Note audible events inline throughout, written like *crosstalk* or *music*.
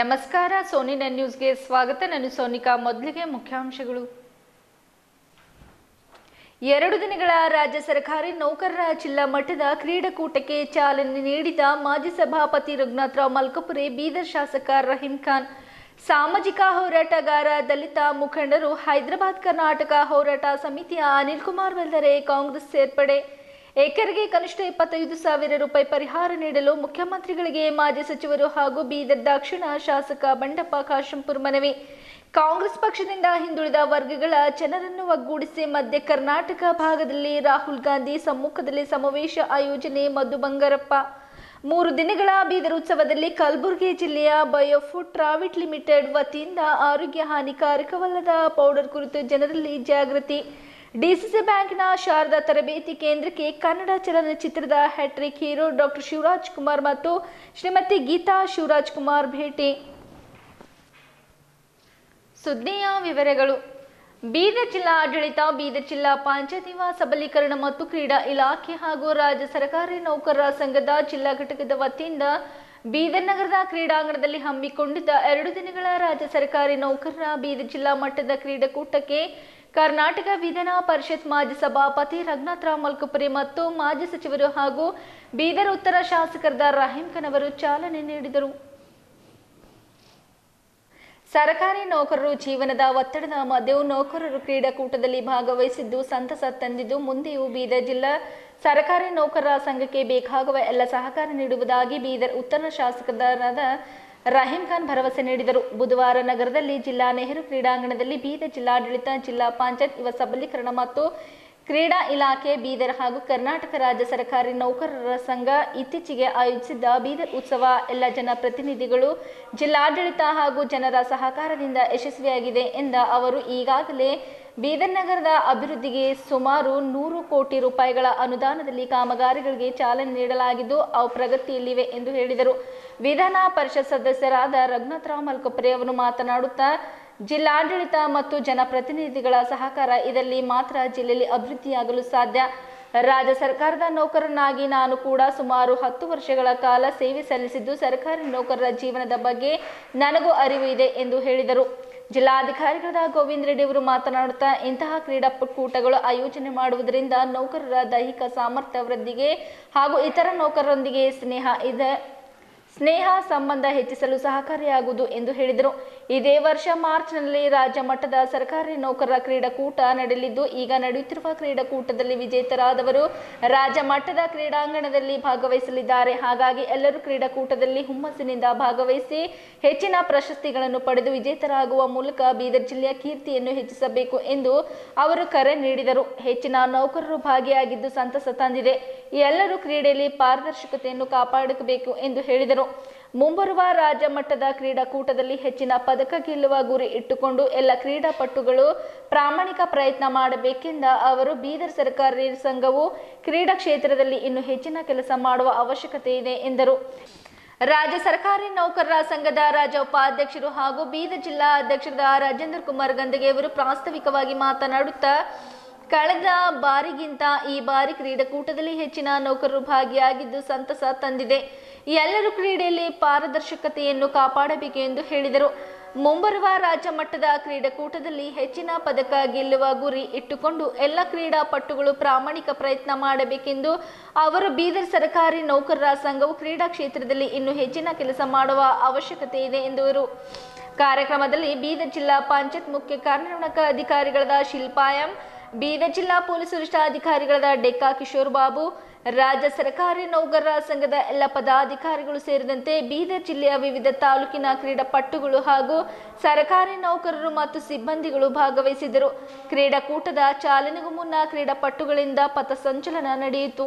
ನಮಸ್ಕಾರ ಸೋನಿನ ನ್ಯೂಸ್ಗೆ ಸ್ವಾಗತ. ನಾನು ಸೋನಿಕಾ. ಮೊದಲಿಗೆ ಮುಖ್ಯಾಂಶಗಳು. ಎರಡು ದಿನಗಳ ರಾಜ್ಯ ಸರ್ಕಾರಿ ನೌಕರರ ಜಿಲ್ಲಾ ಮಟ್ಟದ ಕ್ರೀಡಾಕೂಟಕ್ಕೆ ಚಾಲನೆ ನೀಡಿದ ಮಾಜಿ ಸಭಾಪತಿ ರಘುನಾಥರಾವ್ ಮಲ್ಕಪುರಿ, ಬೀದರ್ ಶಾಸಕ ರಹೀಂ ಖಾನ್. ಸಾಮಾಜಿಕ ಹೋರಾಟಗಾರ ದಲಿತ ಮುಖಂಡರು ಹೈದರಾಬಾದ್ ಕರ್ನಾಟಕ ಹೋರಾಟ ಸಮಿತಿಯ ಅನಿಲ್ ಕುಮಾರ್ ಬೆಲ್ದರೆ ಕಾಂಗ್ರೆಸ್ ಸೇರ್ಪಡೆ. ಎಕರೆಗೆ ಕನಿಷ್ಠ ಇಪ್ಪತ್ತೈದು ಸಾವಿರ ರೂಪಾಯಿ ಪರಿಹಾರ ನೀಡಲು ಮುಖ್ಯಮಂತ್ರಿಗಳಿಗೆ ಮಾಜಿ ಸಚಿವರು ಹಾಗೂ ಬೀದರ್ ದಕ್ಷಿಣ ಶಾಸಕ ಬಂಡಪ್ಪ ಕಾಶಂಪುರ್ ಮನವಿ. ಕಾಂಗ್ರೆಸ್ ಪಕ್ಷದಿಂದ ಹಿಂದುಳಿದ ವರ್ಗಗಳ ಜನರನ್ನು ಒಗ್ಗೂಡಿಸಿ ಮಧ್ಯ ಕರ್ನಾಟಕ ಭಾಗದಲ್ಲಿ ರಾಹುಲ್ ಗಾಂಧಿ ಸಮ್ಮುಖದಲ್ಲಿ ಸಮಾವೇಶ ಆಯೋಜನೆ ಮಧು ಬಂಗಾರಪ್ಪ. ಮೂರು ದಿನಗಳ ಬೀದರ್ ಉತ್ಸವದಲ್ಲಿ ಕಲಬುರಗಿ ಜಿಲ್ಲೆಯ ಬಯೋಫುಡ್ ಪ್ರಾವಿಟ್ ಲಿಮಿಟೆಡ್ ವತಿಯಿಂದ ಆರೋಗ್ಯ ಹಾನಿಕಾರಕವಲ್ಲದ ಪೌಡರ್ ಕುರಿತು ಜನರಲ್ಲಿ ಜಾಗೃತಿ. ಡಿಸಿಸಿ ಬ್ಯಾಂಕ್ನ ಶಾರದಾ ತರಬೇತಿ ಕೇಂದ್ರಕ್ಕೆ ಕನ್ನಡ ಚಲನಚಿತ್ರದ hat trick hero doctor Shivaraj Kumar ಮತ್ತು ಶ್ರೀಮತಿ ಗೀತಾ ಶಿವರಾಜ್ ಕುಮಾರ್ ಭೇಟಿ. ಸುದ್ದಿಯ ವಿವರಗಳು. ಬೀದರ್ ಜಿಲ್ಲಾ ಆಡಳಿತ, ಬೀದರ್ ಜಿಲ್ಲಾ ಪಂಚಾಯತ್ ನಿವಾಸ ಸಬಲೀಕರಣ ಮತ್ತು ಕ್ರೀಡಾ ಇಲಾಖೆ ಹಾಗೂ ರಾಜ್ಯ ಸರ್ಕಾರಿ ನೌಕರರ ಸಂಘದ ಜಿಲ್ಲಾ ಘಟಕದ ವತಿಯಿಂದ ಬೀದರ್ ನಗರದ ಕ್ರೀಡಾಂಗಣದಲ್ಲಿ ಹಮ್ಮಿಕೊಂಡಿದ್ದ ಎರಡು ದಿನಗಳ ರಾಜ್ಯ ಸರ್ಕಾರಿ ನೌಕರರ ಬೀದರ್ ಜಿಲ್ಲಾ ಮಟ್ಟದ ಕ್ರೀಡಾಕೂಟಕ್ಕೆ ಕರ್ನಾಟಕ ವಿಧಾನ ಪರಿಷತ್ ಮಾಜಿ ಸಭಾಪತಿ ರಘುನಾಥರಾವ್ ಮಲ್ಕುಪುರಿ ಮತ್ತು ಮಾಜಿ ಸಚಿವರು ಹಾಗೂ ಬೀದರ್ ಉತ್ತರ ಶಾಸಕರಾದ ರಹೀಂ ಖಾನ್ ಅವರು ಚಾಲನೆ ನೀಡಿದರು. ಸರ್ಕಾರಿ ನೌಕರರು ಜೀವನದ ಒತ್ತಡದ ಮಧ್ಯೆಯೂ ನೌಕರರು ಕ್ರೀಡಾಕೂಟದಲ್ಲಿ ಭಾಗವಹಿಸಿದ್ದು ಸಂತಸ ತಂದಿದ್ದು ಮುಂದೆಯೂ ಬೀದರ್ ಜಿಲ್ಲಾ ಸರ್ಕಾರಿ ನೌಕರರ ಸಂಘಕ್ಕೆ ಬೇಕಾಗುವ ಎಲ್ಲ ಸಹಕಾರ ನೀಡುವುದಾಗಿ ಬೀದರ್ ಉತ್ತರ ಶಾಸಕರಾದ ರಹೀಂ ಖಾನ್ ಭರವಸೆ ನೀಡಿದರು. ಬುಧವಾರ ನಗರದಲ್ಲಿ ಜಿಲ್ಲಾ ನೆಹರು ಕ್ರೀಡಾಂಗಣದಲ್ಲಿ ಬೀದರ್ ಜಿಲ್ಲಾಡಳಿತ, ಜಿಲ್ಲಾ ಪಂಚಾಯತ್ ಯುವ ಸಬಲೀಕರಣ ಮತ್ತು ಕ್ರೀಡಾ ಇಲಾಖೆ, ಬೀದರ್ ಹಾಗೂ ಕರ್ನಾಟಕ ರಾಜ್ಯ ಸರ್ಕಾರಿ ನೌಕರರ ಸಂಘ ಇತ್ತೀಚೆಗೆ ಆಯೋಜಿಸಿದ್ದ ಬೀದರ್ ಉತ್ಸವ ಎಲ್ಲ ಜನಪ್ರತಿನಿಧಿಗಳು ಜಿಲ್ಲಾಡಳಿತ ಹಾಗೂ ಜನರ ಸಹಕಾರದಿಂದ ಯಶಸ್ವಿಯಾಗಿದೆ ಎಂದ ಅವರು. ಈಗಾಗಲೇ ಬೀದರ್ ನಗರದ ಅಭಿವೃದ್ಧಿಗೆ ಸುಮಾರು ನೂರು ಕೋಟಿ ರೂಪಾಯಿಗಳ ಅನುದಾನದಲ್ಲಿ ಕಾಮಗಾರಿಗಳಿಗೆ ಚಾಲನೆ ನೀಡಲಾಗಿದ್ದು, ಅವು ಪ್ರಗತಿಯಲ್ಲಿವೆ ಎಂದು ಹೇಳಿದರು. ವಿಧಾನ ಪರಿಷತ್ ಸದಸ್ಯರಾದ ರಘುನಾಥರಾವ್ ಮಲ್ಕಪ್ರೆ ಅವರು ಮಾತನಾಡುತ್ತಾ, ಜಿಲ್ಲಾಡಳಿತ ಮತ್ತು ಜನಪ್ರತಿನಿಧಿಗಳ ಸಹಕಾರ ಇದರಲ್ಲಿ ಮಾತ್ರ ಜಿಲ್ಲೆಯಲ್ಲಿ ಅಭಿವೃದ್ಧಿಯಾಗಲು ಸಾಧ್ಯ. ರಾಜ್ಯ ಸರ್ಕಾರದ ನೌಕರನಾಗಿ ನಾನು ಕೂಡ ಸುಮಾರು ಹತ್ತು ವರ್ಷಗಳ ಕಾಲ ಸೇವೆ ಸಲ್ಲಿಸಿದ್ದು, ಸರ್ಕಾರಿ ನೌಕರರ ಜೀವನದ ಬಗ್ಗೆ ನನಗೂ ಅರಿವು ಇದೆ ಎಂದು ಹೇಳಿದರು. ಜಿಲ್ಲಾಧಿಕಾರಿಗಳಾದ ಗೋವಿಂದ ರೆಡ್ಡಿ ಅವರು ಮಾತನಾಡುತ್ತಾ ಇಂತಹ ಕ್ರೀಡಾಕೂಟಗಳು ಆಯೋಜನೆ ಮಾಡುವುದರಿಂದ ನೌಕರರ ದೈಹಿಕ ಸಾಮರ್ಥ್ಯ ವೃದ್ಧಿಗೆ ಹಾಗೂ ಇತರ ನೌಕರರೊಂದಿಗೆ ಸ್ನೇಹ ಇದೆ. ಸ್ನೇಹ ಸಂಬಂಧ ಹೆಚ್ಚಿಸಲು ಸಹಕಾರಿಯಾಗುವುದು ಎಂದು ಹೇಳಿದರು. ಇದೇ ವರ್ಷ ಮಾರ್ಚ್ನಲ್ಲಿ ರಾಜ್ಯ ಮಟ್ಟದ ಸರ್ಕಾರಿ ನೌಕರರ ಕ್ರೀಡಾಕೂಟ ನಡೆಯಲಿದ್ದು, ಈಗ ನಡೆಯುತ್ತಿರುವ ಕ್ರೀಡಾಕೂಟದಲ್ಲಿ ವಿಜೇತರಾದವರು ರಾಜ್ಯ ಮಟ್ಟದ ಕ್ರೀಡಾಂಗಣದಲ್ಲಿ ಭಾಗವಹಿಸಲಿದ್ದಾರೆ. ಹಾಗಾಗಿ ಎಲ್ಲರೂ ಕ್ರೀಡಾಕೂಟದಲ್ಲಿ ಹುಮ್ಮಸ್ಸಿನಿಂದ ಭಾಗವಹಿಸಿ ಹೆಚ್ಚಿನ ಪ್ರಶಸ್ತಿಗಳನ್ನು ಪಡೆದು ವಿಜೇತರಾಗುವ ಮೂಲಕ ಬೀದರ್ ಜಿಲ್ಲೆಯ ಕೀರ್ತಿಯನ್ನು ಹೆಚ್ಚಿಸಬೇಕು ಎಂದು ಅವರು ಕರೆ ನೀಡಿದರು. ಹೆಚ್ಚಿನ ನೌಕರರು ಭಾಗಿಯಾಗಿದ್ದು ಸಂತಸ ತಂದಿದೆ. ಎಲ್ಲರೂ ಕ್ರೀಡೆಯಲ್ಲಿ ಪಾರದರ್ಶಕತೆಯನ್ನು ಕಾಪಾಡಬೇಕು ಎಂದು ಹೇಳಿದರು. ಮುಂಬರುವ ರಾಜ್ಯ ಮಟ್ಟದ ಕ್ರೀಡಾಕೂಟದಲ್ಲಿ ಹೆಚ್ಚಿನ ಪದಕ ಗೆಲ್ಲುವ ಗುರಿ ಇಟ್ಟುಕೊಂಡು ಎಲ್ಲ ಕ್ರೀಡಾಪಟುಗಳು ಪ್ರಾಮಾಣಿಕ ಪ್ರಯತ್ನ ಮಾಡಬೇಕೆಂದ ಅವರು ಬೀದರ್ ಸರ್ಕಾರಿ ಸಂಘವು ಕ್ರೀಡಾ ಕ್ಷೇತ್ರದಲ್ಲಿ ಇನ್ನು ಹೆಚ್ಚಿನ ಕೆಲಸ ಮಾಡುವ ಅವಶ್ಯಕತೆ ಇದೆ ಎಂದರು. ರಾಜ್ಯ ಸರ್ಕಾರಿ ನೌಕರರ ಸಂಘದ ರಾಜ್ಯ ಉಪಾಧ್ಯಕ್ಷರು ಹಾಗೂ ಬೀದರ್ ಜಿಲ್ಲಾ ಅಧ್ಯಕ್ಷರಾದ ರಾಜೇಂದ್ರ ಕುಮಾರ್ ಗಂದಗೆ ಅವರು ಪ್ರಾಸ್ತಾವಿಕವಾಗಿ ಮಾತನಾಡುತ್ತಾ, ಕಳೆದ ಬಾರಿಗಿಂತ ಈ ಬಾರಿ ಕ್ರೀಡಾಕೂಟದಲ್ಲಿ ಹೆಚ್ಚಿನ ನೌಕರರು ಭಾಗಿಯಾಗಿದ್ದು ಸಂತಸ ತಂದಿದೆ. ಎಲ್ಲರೂ ಕ್ರೀಡೆಯಲ್ಲಿ ಪಾರದರ್ಶಕತೆಯನ್ನು ಕಾಪಾಡಬೇಕು ಎಂದು ಹೇಳಿದರು. ಮುಂಬರುವ ರಾಜ್ಯ ಮಟ್ಟದ ಕ್ರೀಡಾಕೂಟದಲ್ಲಿ ಹೆಚ್ಚಿನ ಪದಕ ಗೆಲ್ಲುವ ಗುರಿ ಇಟ್ಟುಕೊಂಡು ಎಲ್ಲ ಕ್ರೀಡಾಪಟುಗಳು ಪ್ರಾಮಾಣಿಕ ಪ್ರಯತ್ನ ಮಾಡಬೇಕೆಂದು ಅವರು ಬೀದರ್ ಸರ್ಕಾರಿ ನೌಕರರ ಸಂಘವು ಕ್ರೀಡಾ ಕ್ಷೇತ್ರದಲ್ಲಿ ಇನ್ನೂ ಹೆಚ್ಚಿನ ಕೆಲಸ ಮಾಡುವ ಅವಶ್ಯಕತೆ ಇದೆ ಎಂದರು. ಕಾರ್ಯಕ್ರಮದಲ್ಲಿ ಬೀದರ್ ಜಿಲ್ಲಾ ಪಂಚಾಯತ್ ಮುಖ್ಯ ಕಾರ್ಯನಿರ್ವಾಹಕ ಅಧಿಕಾರಿಗಳಾದ ಶಿಲ್ಪಾಯಂ ಬೀದರ್ ಜಿಲ್ಲಾ ಪೊಲೀಸ್ ವರಿಷ್ಠಾಧಿಕಾರಿಗಳಾದ ಡೆಕ್ಕಾ ಕಿಶೋರ್ ಬಾಬು, ರಾಜ್ಯ ಸರ್ಕಾರಿ ನೌಕರರ ಸಂಘದ ಎಲ್ಲ ಪದಾಧಿಕಾರಿಗಳು ಸೇರಿದಂತೆ ಬೀದರ್ ಜಿಲ್ಲೆಯ ವಿವಿಧ ತಾಲೂಕಿನ ಕ್ರೀಡಾಪಟುಗಳು ಹಾಗೂ ಸರ್ಕಾರಿ ನೌಕರರು ಮತ್ತು ಸಿಬ್ಬಂದಿಗಳು ಭಾಗವಹಿಸಿದರು ಕ್ರೀಡಾಕೂಟದ ಚಾಲನೆಗೂ ಮುನ್ನ ಕ್ರೀಡಾಪಟುಗಳಿಂದ ಪಥಸಂಚಲನ ನಡೆಯಿತು.